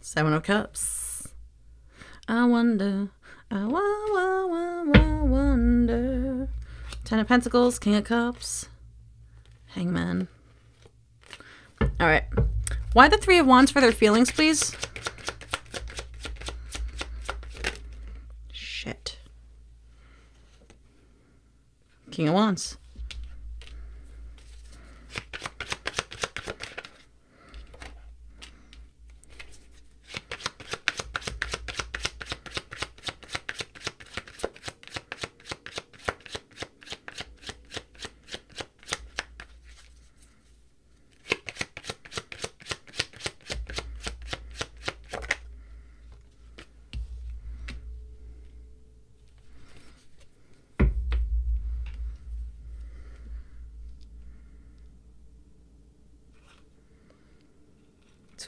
Seven of Cups. I wonder I wonder. Ten of Pentacles, King of Cups, Hangman. All right. Why the Three of Wands for their feelings, please? Shit. King of Wands.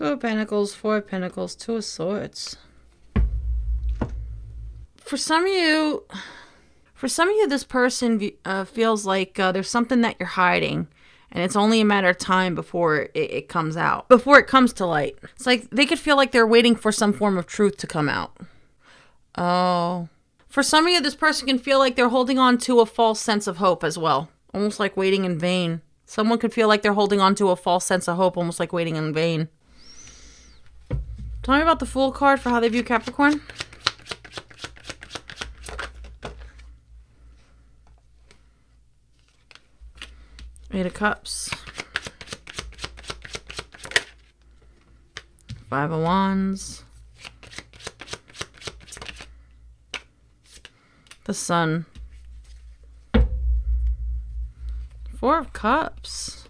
Two of Pentacles, Four of Pentacles, Two of Swords. For some of you, for some of you, this person uh, feels like uh, there's something that you're hiding, and it's only a matter of time before it, it comes out, before it comes to light. It's like they could feel like they're waiting for some form of truth to come out. Oh. For some of you, this person can feel like they're holding on to a false sense of hope as well, almost like waiting in vain. Someone could feel like they're holding on to a false sense of hope, almost like waiting in vain. Tell me about the Fool card for how they view Capricorn. Eight of Cups. Five of Wands. The Sun. Four of Cups.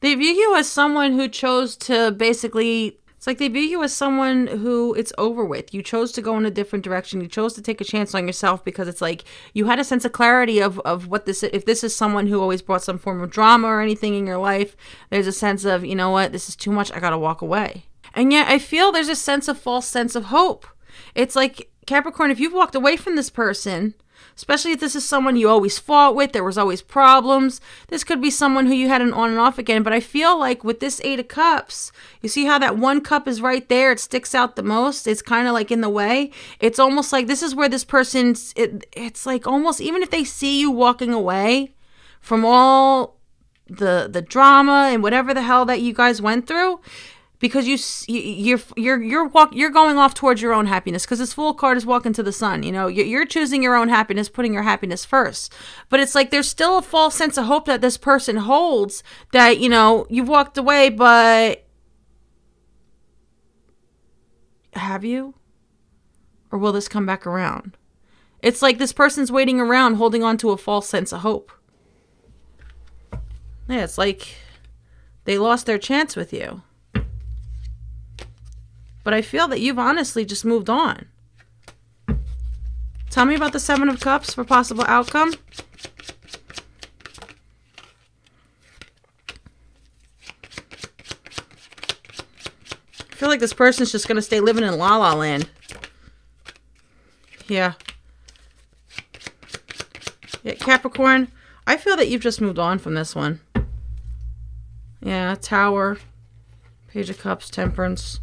They view you as someone who chose to basically. It's like they view you as someone who it's over with. You chose to go in a different direction. You chose to take a chance on yourself because it's like you had a sense of clarity of, of what this if this is someone who always brought some form of drama or anything in your life, there's a sense of, you know what, this is too much, I gotta walk away. And yet I feel there's a sense of false sense of hope. It's like Capricorn, if you've walked away from this person, especially if this is someone you always fought with, there was always problems. This could be someone who you had an on and off again, but I feel like with this 8 of cups, you see how that one cup is right there, it sticks out the most. It's kind of like in the way. It's almost like this is where this person's it, it's like almost even if they see you walking away from all the the drama and whatever the hell that you guys went through, because you you're you're you're walk you're going off towards your own happiness because this fool card is walking to the sun you know? You're choosing your own happiness putting your happiness first. But it's like there's still a false sense of hope that this person holds that you know you've walked away but have you? Or will this come back around? It's like this person's waiting around holding on to a false sense of hope. Yeah it's like they lost their chance with you but I feel that you've honestly just moved on. Tell me about the Seven of Cups for possible outcome. I feel like this person's just going to stay living in La La Land. Yeah. Yeah, Capricorn, I feel that you've just moved on from this one. Yeah, Tower, Page of Cups, Temperance.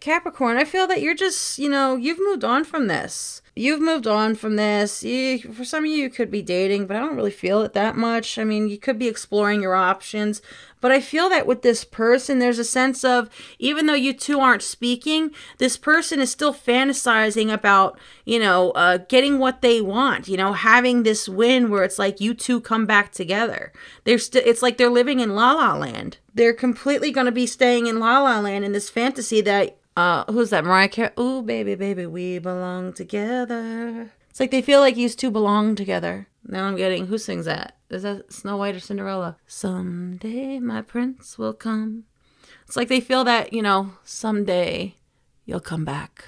Capricorn, I feel that you're just, you know, you've moved on from this. You've moved on from this. You, for some of you, you could be dating, but I don't really feel it that much. I mean, you could be exploring your options, but I feel that with this person, there's a sense of, even though you two aren't speaking, this person is still fantasizing about, you know, uh, getting what they want, you know, having this win where it's like you two come back together. They're still, it's like they're living in La La Land. They're completely going to be staying in La La Land in this fantasy that uh, who's that? Mariah Carey. Ooh, baby, baby, we belong together. It's like they feel like these two belong together. Now I'm getting who sings that? Is that Snow White or Cinderella? Someday my prince will come. It's like they feel that, you know, someday you'll come back.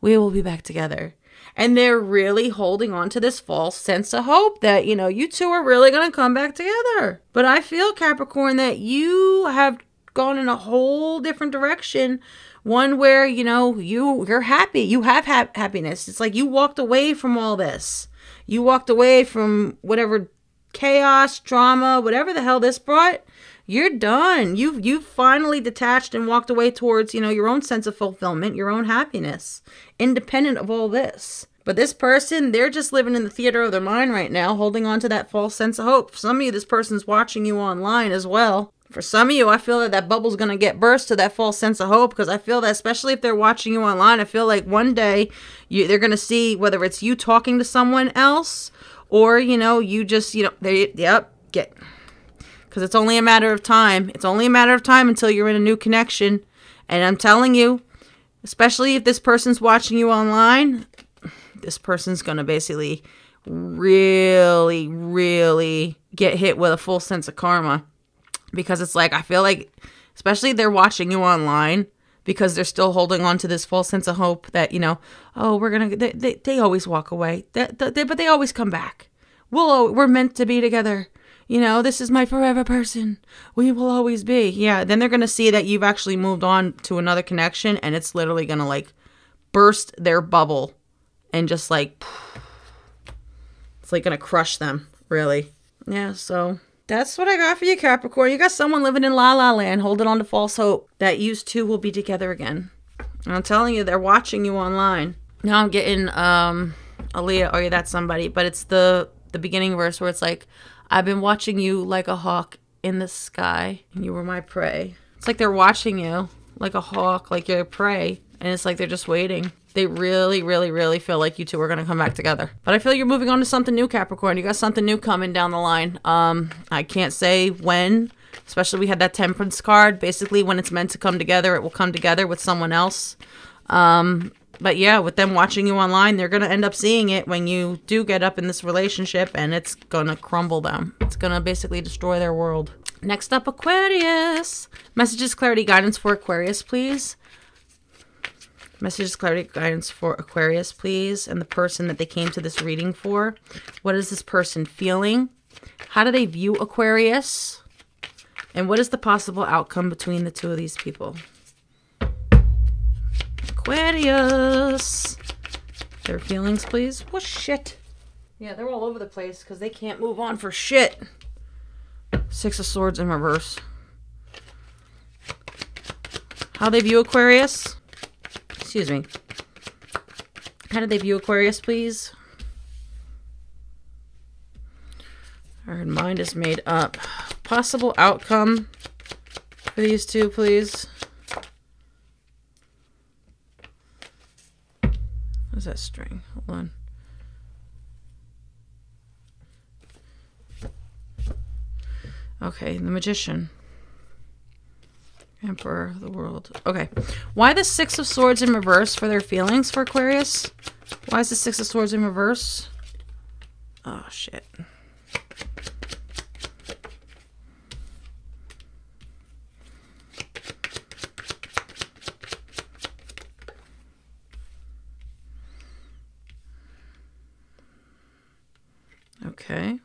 We will be back together. And they're really holding on to this false sense of hope that, you know, you two are really going to come back together. But I feel, Capricorn, that you have gone in a whole different direction one where you know you you're happy. You have ha- happiness. It's like you walked away from all this. You walked away from whatever chaos drama whatever the hell this brought you're done. You've you've finally detached and walked away towards you know your own sense of fulfillment your own happiness independent of all this. But this person they're just living in the theater of their mind right now holding on to that false sense of hope. Some of you this person's watching you online as well for some of you, I feel that that bubble's going to get burst to that false sense of hope because I feel that, especially if they're watching you online, I feel like one day you, they're going to see whether it's you talking to someone else or, you know, you just, you know, they, yep, get. Because it's only a matter of time. It's only a matter of time until you're in a new connection. And I'm telling you, especially if this person's watching you online, this person's going to basically really, really get hit with a full sense of karma because it's like I feel like especially they're watching you online, because they're still holding on to this false sense of hope that you know oh we're gonna they, they, they always walk away. They, they, but they always come back. We'll we're meant to be together. You know this is my forever person. We will always be. Yeah then they're gonna see that you've actually moved on to another connection and it's literally gonna like burst their bubble and just like it's like gonna crush them really. Yeah so that's what I got for you, Capricorn. You got someone living in la la land, holding on to false hope that you two will be together again. And I'm telling you, they're watching you online. Now I'm getting um Aaliyah, oh yeah, that's somebody? But it's the the beginning verse where it's like, I've been watching you like a hawk in the sky, and you were my prey. It's like they're watching you like a hawk, like you're prey, and it's like they're just waiting. They really, really, really feel like you two are going to come back together. But I feel you're moving on to something new, Capricorn. You got something new coming down the line. Um, I can't say when, especially we had that temperance card. Basically, when it's meant to come together, it will come together with someone else. Um, but yeah, with them watching you online, they're going to end up seeing it when you do get up in this relationship and it's going to crumble them. It's going to basically destroy their world. Next up, Aquarius. Messages, clarity, guidance for Aquarius, please. Messages, clarity, guidance for Aquarius, please. And the person that they came to this reading for. What is this person feeling? How do they view Aquarius? And what is the possible outcome between the two of these people? Aquarius. Their feelings, please. What shit? Yeah, they're all over the place because they can't move on for shit. Six of Swords in reverse. How they view Aquarius? Excuse me. How do they view Aquarius, please? Our mind is made up. Possible outcome for these two, please. What's that string? Hold on. Okay, the magician. Emperor of the world. Okay. Why the Six of Swords in reverse for their feelings for Aquarius? Why is the Six of Swords in reverse? Oh, shit. Okay.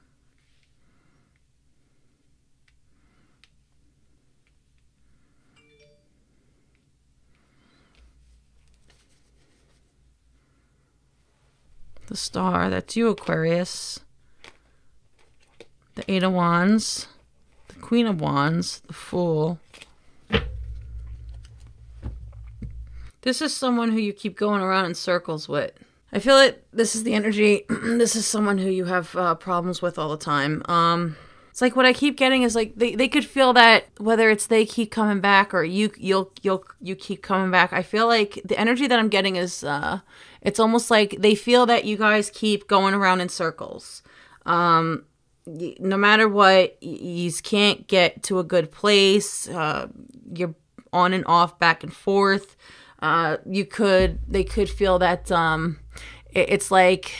Star. That's you, Aquarius. The Eight of Wands. The Queen of Wands. The Fool. This is someone who you keep going around in circles with. I feel like this is the energy. this is someone who you have uh, problems with all the time. Um, it's like what I keep getting is like they, they could feel that whether it's they keep coming back or you you'll you'll you keep coming back. I feel like the energy that I'm getting is uh, it's almost like they feel that you guys keep going around in circles. Um, no matter what, you can't get to a good place. Uh, you're on and off, back and forth. Uh, you could, they could feel that um, it, it's like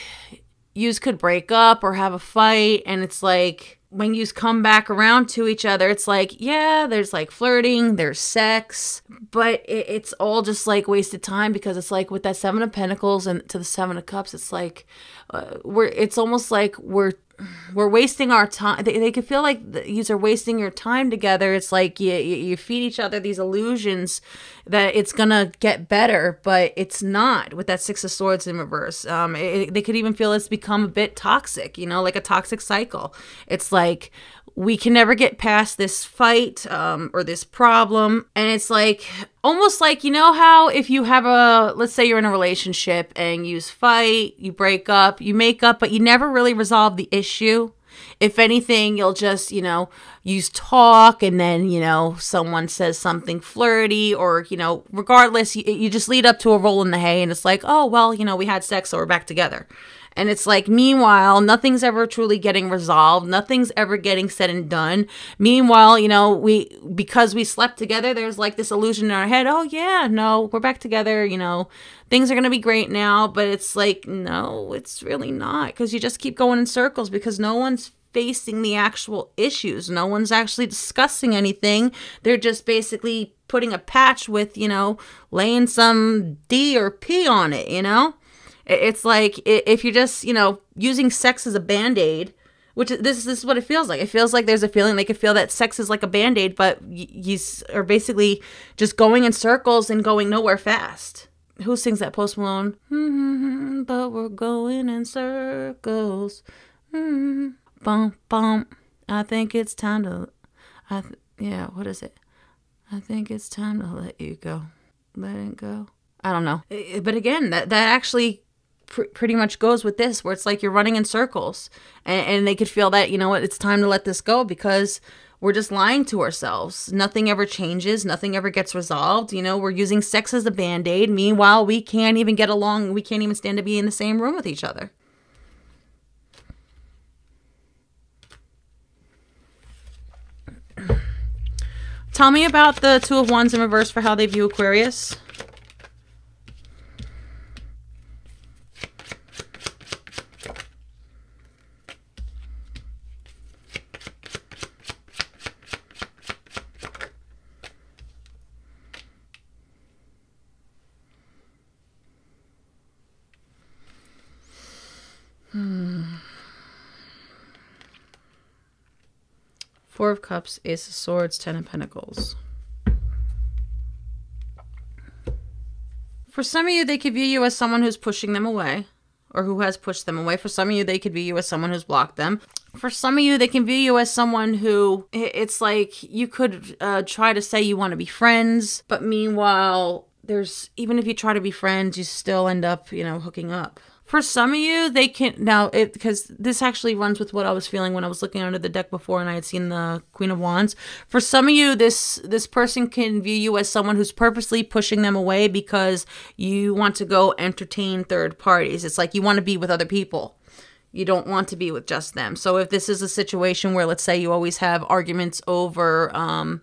yous could break up or have a fight, and it's like when you come back around to each other, it's like, yeah, there's like flirting, there's sex, but it, it's all just like wasted time because it's like with that Seven of Pentacles and to the Seven of Cups, it's like uh, we're, it's almost like we're we're wasting our time. They, they could feel like you are wasting your time together. It's like you, you feed each other these illusions that it's gonna get better, but it's not. With that Six of Swords in reverse, um, it, they could even feel it's become a bit toxic. You know, like a toxic cycle. It's like we can never get past this fight um, or this problem. And it's like almost like, you know, how if you have a, let's say you're in a relationship and you fight, you break up, you make up, but you never really resolve the issue. If anything, you'll just, you know, use talk and then, you know, someone says something flirty or, you know, regardless, you, you just lead up to a roll in the hay and it's like, oh, well, you know, we had sex, so we're back together. And it's like, meanwhile, nothing's ever truly getting resolved. Nothing's ever getting said and done. Meanwhile, you know, we, because we slept together, there's like this illusion in our head. Oh, yeah, no, we're back together. You know, things are going to be great now. But it's like, no, it's really not because you just keep going in circles because no one's facing the actual issues. No one's actually discussing anything. They're just basically putting a patch with, you know, laying some D or P on it, you know? It's like if you're just, you know, using sex as a band aid, which this, this is what it feels like. It feels like there's a feeling they could feel that sex is like a band aid, but you are basically just going in circles and going nowhere fast. Who sings that Post Malone? Mm-hmm, but we're going in circles. Mm-hmm. Bump, bump. I think it's time to. I th- yeah, what is it? I think it's time to let you go. Let it go. I don't know. But again, that that actually pr- pretty much goes with this, where it's like you're running in circles, and, and they could feel that you know what, it's time to let this go because we're just lying to ourselves. Nothing ever changes. Nothing ever gets resolved. You know, we're using sex as a band aid. Meanwhile, we can't even get along. We can't even stand to be in the same room with each other. Tell me about the Two of Wands in reverse for how they view Aquarius. Four of Cups, Ace of Swords, Ten of Pentacles. For some of you, they could view you as someone who's pushing them away or who has pushed them away. For some of you, they could view you as someone who's blocked them. For some of you, they can view you as someone who it's like you could uh, try to say you want to be friends, but meanwhile, there's even if you try to be friends, you still end up, you know, hooking up for some of you they can now it because this actually runs with what i was feeling when i was looking under the deck before and i had seen the queen of wands. For some of you this this person can view you as someone who's purposely pushing them away because you want to go entertain third parties. It's like you want to be with other people. You don't want to be with just them. So if this is a situation where let's say you always have arguments over um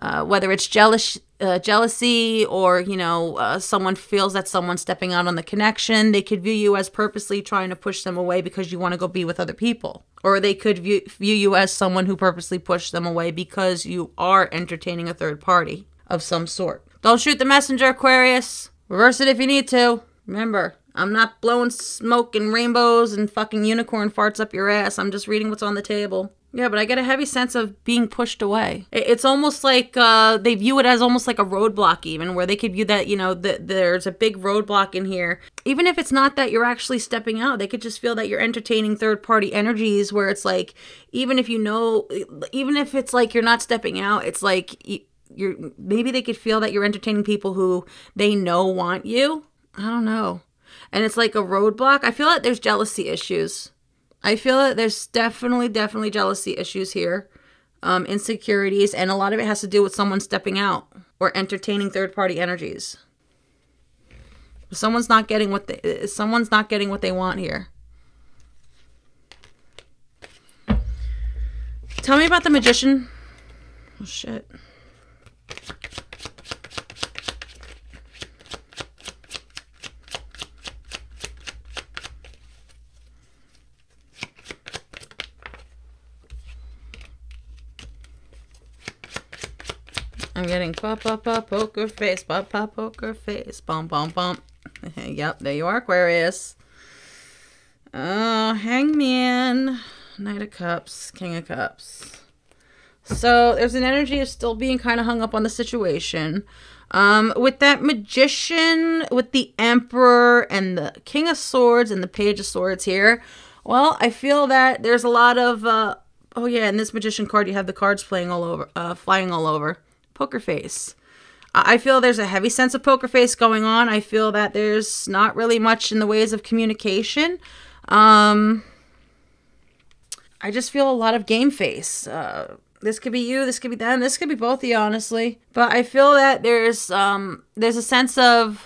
uh, whether it's jealous uh, jealousy or you know uh, someone feels that someone's stepping out on the connection they could view you as purposely trying to push them away because you want to go be with other people. Or they could view, view you as someone who purposely pushed them away because you are entertaining a third party of some sort. Don't shoot the messenger aquarius. Reverse it if you need to. Remember i'm not blowing smoke and rainbows and fucking unicorn farts up your ass. I'm just reading what's on the table yeah, but I get a heavy sense of being pushed away. It's almost like uh, they view it as almost like a roadblock, even where they could view that, you know, that there's a big roadblock in here. Even if it's not that you're actually stepping out, they could just feel that you're entertaining third party energies where it's like, even if you know, even if it's like you're not stepping out, it's like you're maybe they could feel that you're entertaining people who they know want you. I don't know. And it's like a roadblock. I feel like there's jealousy issues I feel that there's definitely, definitely jealousy issues here, um, insecurities, and a lot of it has to do with someone stepping out or entertaining third party energies. Someone's not getting what they someone's not getting what they want here. Tell me about the magician. Oh shit. I'm getting pop, pop, pop, poker face, pop, pop, poker face, bum, bum, bum. yep, there you are, Aquarius. Oh, Hangman, Knight of Cups, King of Cups. So there's an energy of still being kind of hung up on the situation. Um, with that magician, with the Emperor and the King of Swords and the Page of Swords here, well, I feel that there's a lot of, uh, oh yeah, in this magician card, you have the cards playing all over, uh, flying all over poker face. I feel there's a heavy sense of poker face going on. I feel that there's not really much in the ways of communication. Um, I just feel a lot of game face. Uh, this could be you, this could be them, this could be both of you, honestly. But I feel that there's um, there's a sense of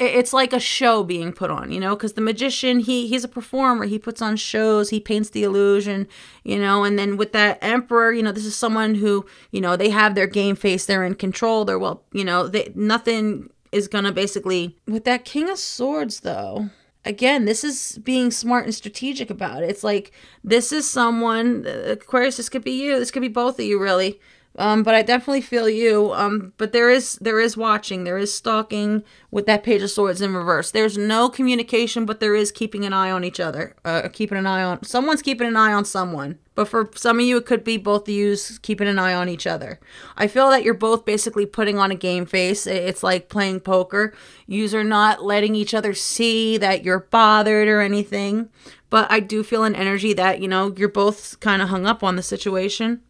it's like a show being put on you know because the magician he he's a performer. He puts on shows. He paints the illusion you know and then with that emperor you know this is someone who you know they have their game face. They're in control. They're well you know they nothing is gonna basically with that king of swords though again this is being smart and strategic about it. It's like this is someone uh, aquarius this could be you. This could be both of you really Um, but I definitely feel you. Um, but there is there is watching, there is stalking with that page of swords in reverse. There's no communication, but there is keeping an eye on each other. Uh, keeping an eye on someone's keeping an eye on someone. But for some of you, it could be both of you keeping an eye on each other. I feel that you're both basically putting on a game face. It's like playing poker. Yous are not letting each other see that you're bothered or anything. But I do feel an energy that, you know, you're both kind of hung up on the situation.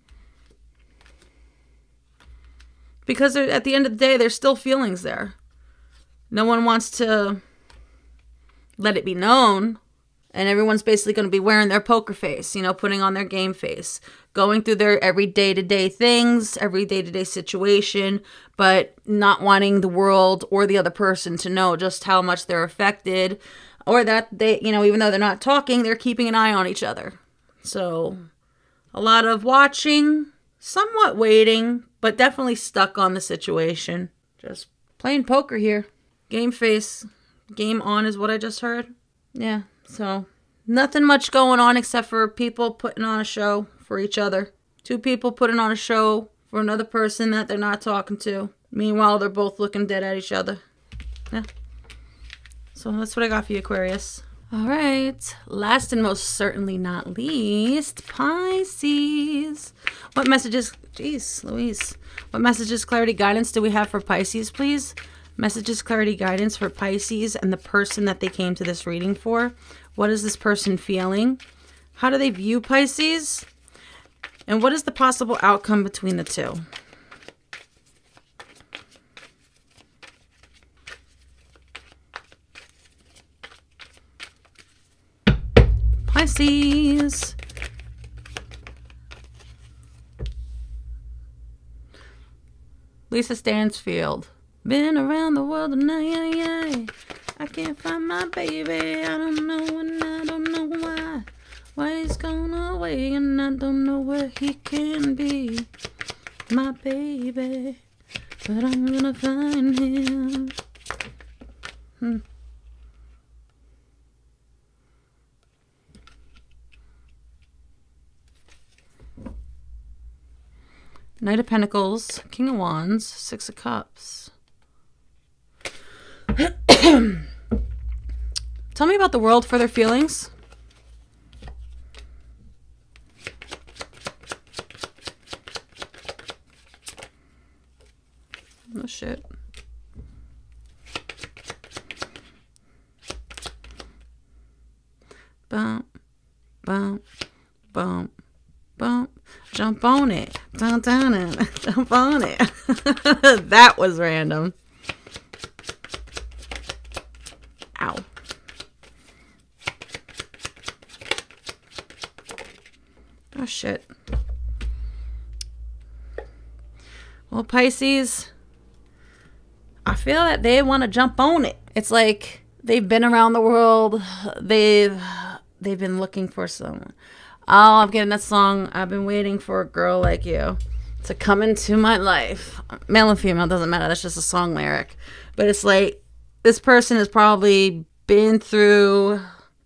Because at the end of the day, there's still feelings there. No one wants to let it be known. And everyone's basically going to be wearing their poker face, you know, putting on their game face, going through their every day to day things, every day to day situation, but not wanting the world or the other person to know just how much they're affected or that they, you know, even though they're not talking, they're keeping an eye on each other. So, a lot of watching, somewhat waiting, but definitely stuck on the situation. Just playing poker here. Game face. Game on is what I just heard. Yeah, so nothing much going on except for people putting on a show for each other. Two people putting on a show for another person that they're not talking to. Meanwhile, they're both looking dead at each other. Yeah. So that's what I got for you, Aquarius. All right. Last and most certainly not least, Pisces. What messages, jeez, Louise, what messages, clarity, guidance do we have for Pisces, please? Messages, clarity, guidance for Pisces and the person that they came to this reading for. What is this person feeling? How do they view Pisces? And what is the possible outcome between the two? Lisa Stansfield. Been around the world and I, I, I can't find my baby. I don't know and I don't know why. Why he's gone away and I don't know where he can be. My baby. But I'm gonna find him. Hmm. Knight of Pentacles, King of Wands, Six of Cups. Tell me about the world for their feelings. Oh shit. Bump, bump, bump, bump. Jump on it. Dun, dun, dun. Jump on it. that was random. Ow. Oh, shit. Well, Pisces, I feel that they want to jump on it. It's like they've been around the world. They've they've been looking for someone. Oh, I'm getting that song. I've been waiting for a girl like you to come into my life. Male and female doesn't matter. That's just a song lyric. But it's like this person has probably been through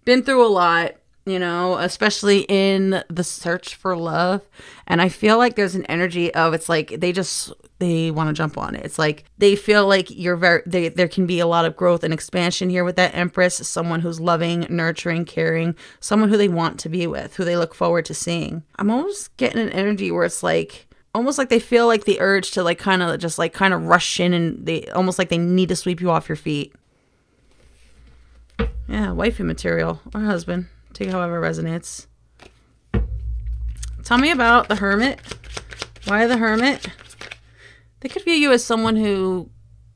been through a lot you know, especially in the search for love. And I feel like there's an energy of it's like they just they want to jump on it. It's like they feel like you're very they, there can be a lot of growth and expansion here with that empress, someone who's loving, nurturing, caring, someone who they want to be with, who they look forward to seeing. I'm almost getting an energy where it's like almost like they feel like the urge to like kind of just like kind of rush in and they almost like they need to sweep you off your feet. Yeah, wifey material or husband. Take however resonates. Tell me about the hermit. Why the hermit? They could view you as someone who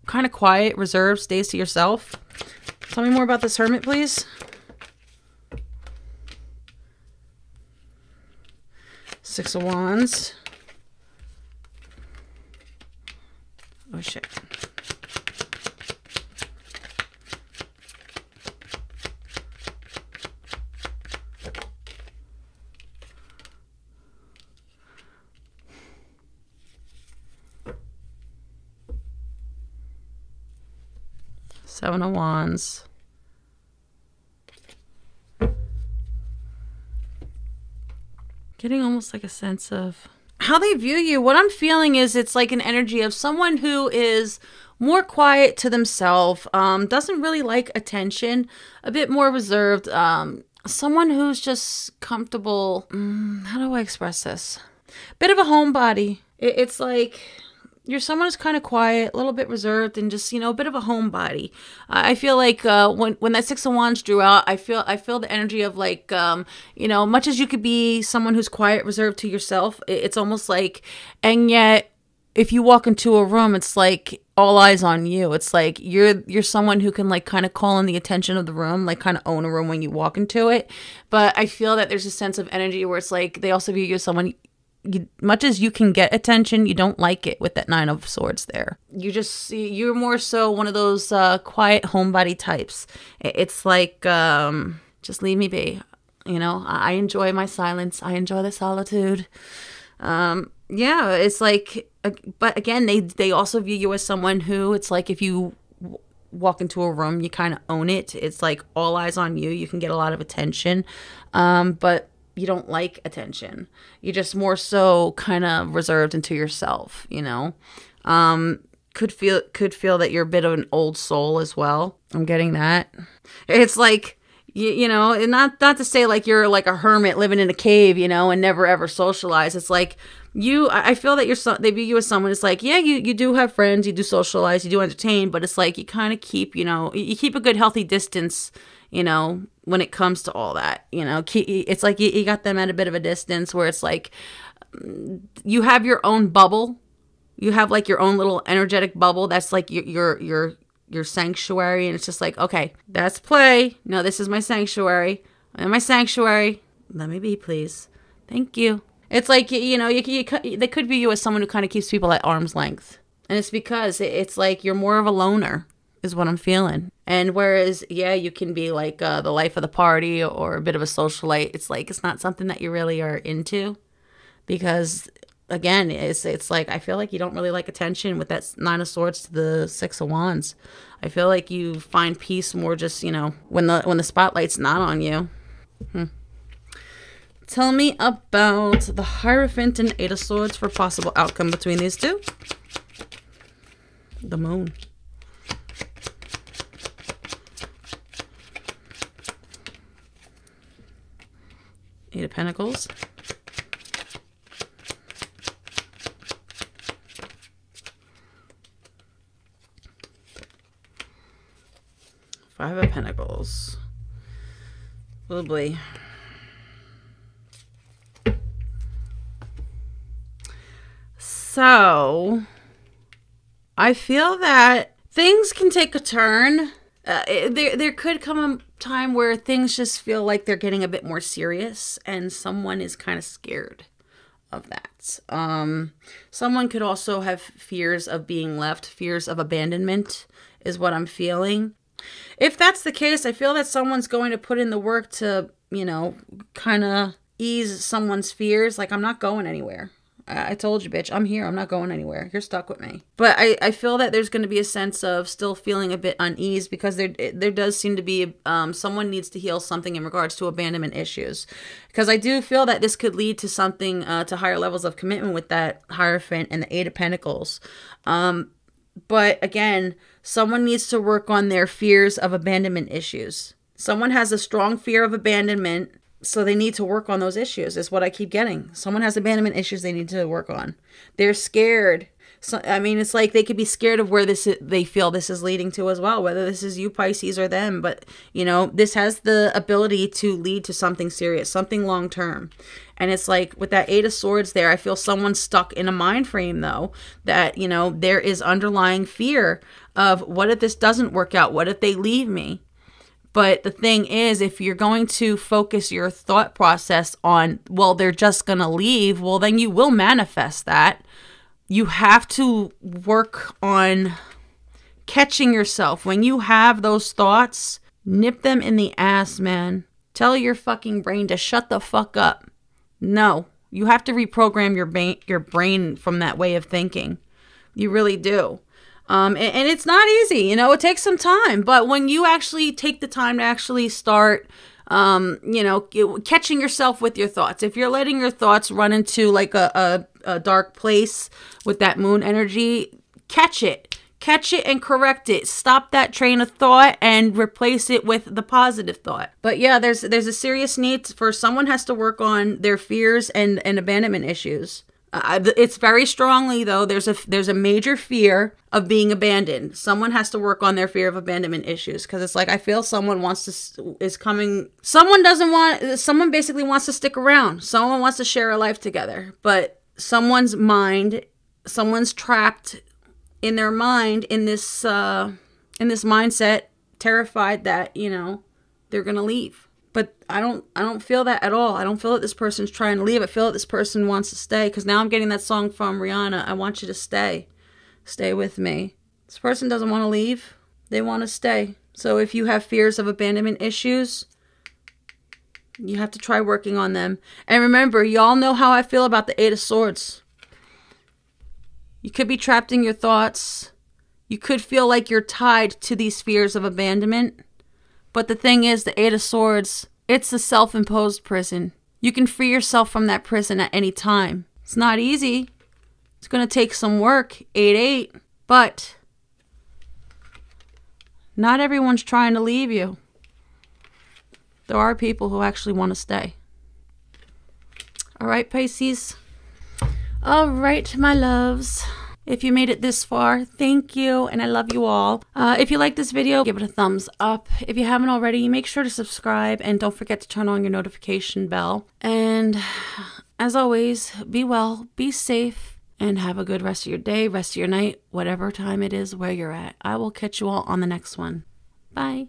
kind of quiet, reserved, stays to yourself. Tell me more about this hermit, please. Six of Wands. Oh, shit. Seven of Wands. Getting almost like a sense of how they view you, what I'm feeling is it's like an energy of someone who is more quiet to themselves, um, doesn't really like attention, a bit more reserved, um, someone who's just comfortable. Mm, how do I express this? Bit of a homebody. It, it's like you're someone who's kind of quiet, a little bit reserved, and just you know a bit of a homebody. I feel like uh, when when that six of wands drew out, I feel I feel the energy of like um, you know much as you could be someone who's quiet, reserved to yourself. It, it's almost like, and yet if you walk into a room, it's like all eyes on you. It's like you're you're someone who can like kind of call in the attention of the room, like kind of own a room when you walk into it. But I feel that there's a sense of energy where it's like they also view you as someone you, much as you can get attention, you don't like it with that nine of swords there. You just see you're more so one of those uh, quiet homebody types. It's like um, just leave me be. You know, I enjoy my silence. I enjoy the solitude. Um, yeah, it's like, but again, they they also view you as someone who it's like if you walk into a room, you kind of own it. It's like all eyes on you. You can get a lot of attention, um, but you don't like attention. You're just more so kind of reserved into yourself, you know. Um, could feel could feel that you're a bit of an old soul as well. I'm getting that. It's like you, you know, and not not to say like you're like a hermit living in a cave, you know, and never ever socialize. It's like you I feel that you're so, they view you as someone it's like, yeah, you you do have friends, you do socialize, you do entertain, but it's like you kind of keep, you know, you keep a good healthy distance you know, when it comes to all that. You know, it's like you, got them at a bit of a distance where it's like mm, you have your own bubble. You have like your own little energetic bubble that's like your your your your sanctuary and it's just like, okay, that's play. No, this is my sanctuary. I'm my sanctuary. Let me be, please. Thank you. It's like you know, you, you they could view you as someone who kind of keeps people at arm's length, and it's because it's like you're more of a loner is what I'm feeling. And whereas, yeah, you can be like uh, the life of the party or a bit of a socialite, it's like it's not something that you really are into because again, it's it's like I feel like you don't really like attention with that nine of swords to the six of wands. I feel like you find peace more just you know when the when the spotlight's not on you. Hmm. Tell me about the Hierophant and Eight of Swords for possible outcome between these two. The moon. Eight of Pentacles. Five of Pentacles. Lovely. So, I feel that things can take a turn. Uh, there, there could come a time where things just feel like they're getting a bit more serious and someone is kind of scared of that. Um, someone could also have fears of being left, fears of abandonment is what I'm feeling. If that's the case, I feel that someone's going to put in the work to, you know, kind of ease someone's fears. Like, I'm not going anywhere. I told you, bitch, I'm here. I'm not going anywhere. You're stuck with me. But I, I feel that there's going to be a sense of still feeling a bit unease because there there does seem to be um, someone needs to heal something in regards to abandonment issues. Because I do feel that this could lead to something uh, to higher levels of commitment with that Hierophant and the Eight of Pentacles. Um, but again, someone needs to work on their fears of abandonment issues. Someone has a strong fear of abandonment so they need to work on those issues is what i keep getting. Someone has abandonment issues they need to work on. They're scared. So i mean it's like they could be scared of where this is, they feel this is leading to as well whether this is you pisces or them. But you know this has the ability to lead to something serious something long term and it's like with that eight of swords there i feel someone stuck in a mind frame though that you know there is underlying fear of what if this doesn't work out? What if they leave me but the thing is, if you're going to focus your thought process on, well, they're just going to leave, well, then you will manifest that. You have to work on catching yourself. When you have those thoughts, nip them in the ass, man. Tell your fucking brain to shut the fuck up. No, you have to reprogram your, ba- your brain from that way of thinking. You really do. Um, and, and, it's not easy, you know, it takes some time. But when you actually take the time to actually start um, you know, catching yourself with your thoughts. If you're letting your thoughts run into like a, a, a dark place with that moon energy, catch it catch it and correct it stop that train of thought and replace it with the positive thought but yeah there's there's a serious need for someone has to work on their fears and and abandonment issues uh, it's very strongly though. There's a there's a major fear of being abandoned. Someone has to work on their fear of abandonment issues because it's like I feel someone wants to is coming. Someone doesn't want. Someone basically wants to stick around. Someone wants to share a life together, but someone's mind, someone's trapped in their mind in this uh, in this mindset, terrified that you know they're gonna leave but I don't I don't feel that at all. I don't feel that this person's trying to leave. I feel that this person wants to stay because now I'm getting that song from Rihanna. I want you to stay. Stay with me. This person doesn't want to leave. They want to stay. So if you have fears of abandonment issues, you have to try working on them. And remember, y'all know how I feel about the 8 of swords. You could be trapped in your thoughts. You could feel like you're tied to these fears of abandonment. But the thing is, the Eight of Swords, it's a self imposed prison. You can free yourself from that prison at any time. It's not easy. It's going to take some work, 8 8. But not everyone's trying to leave you. There are people who actually want to stay. All right, Pisces. All right, my loves. If you made it this far, thank you, and I love you all. Uh, if you like this video, give it a thumbs up. If you haven't already, make sure to subscribe, and don't forget to turn on your notification bell. And as always, be well, be safe, and have a good rest of your day, rest of your night, whatever time it is where you're at. I will catch you all on the next one. Bye.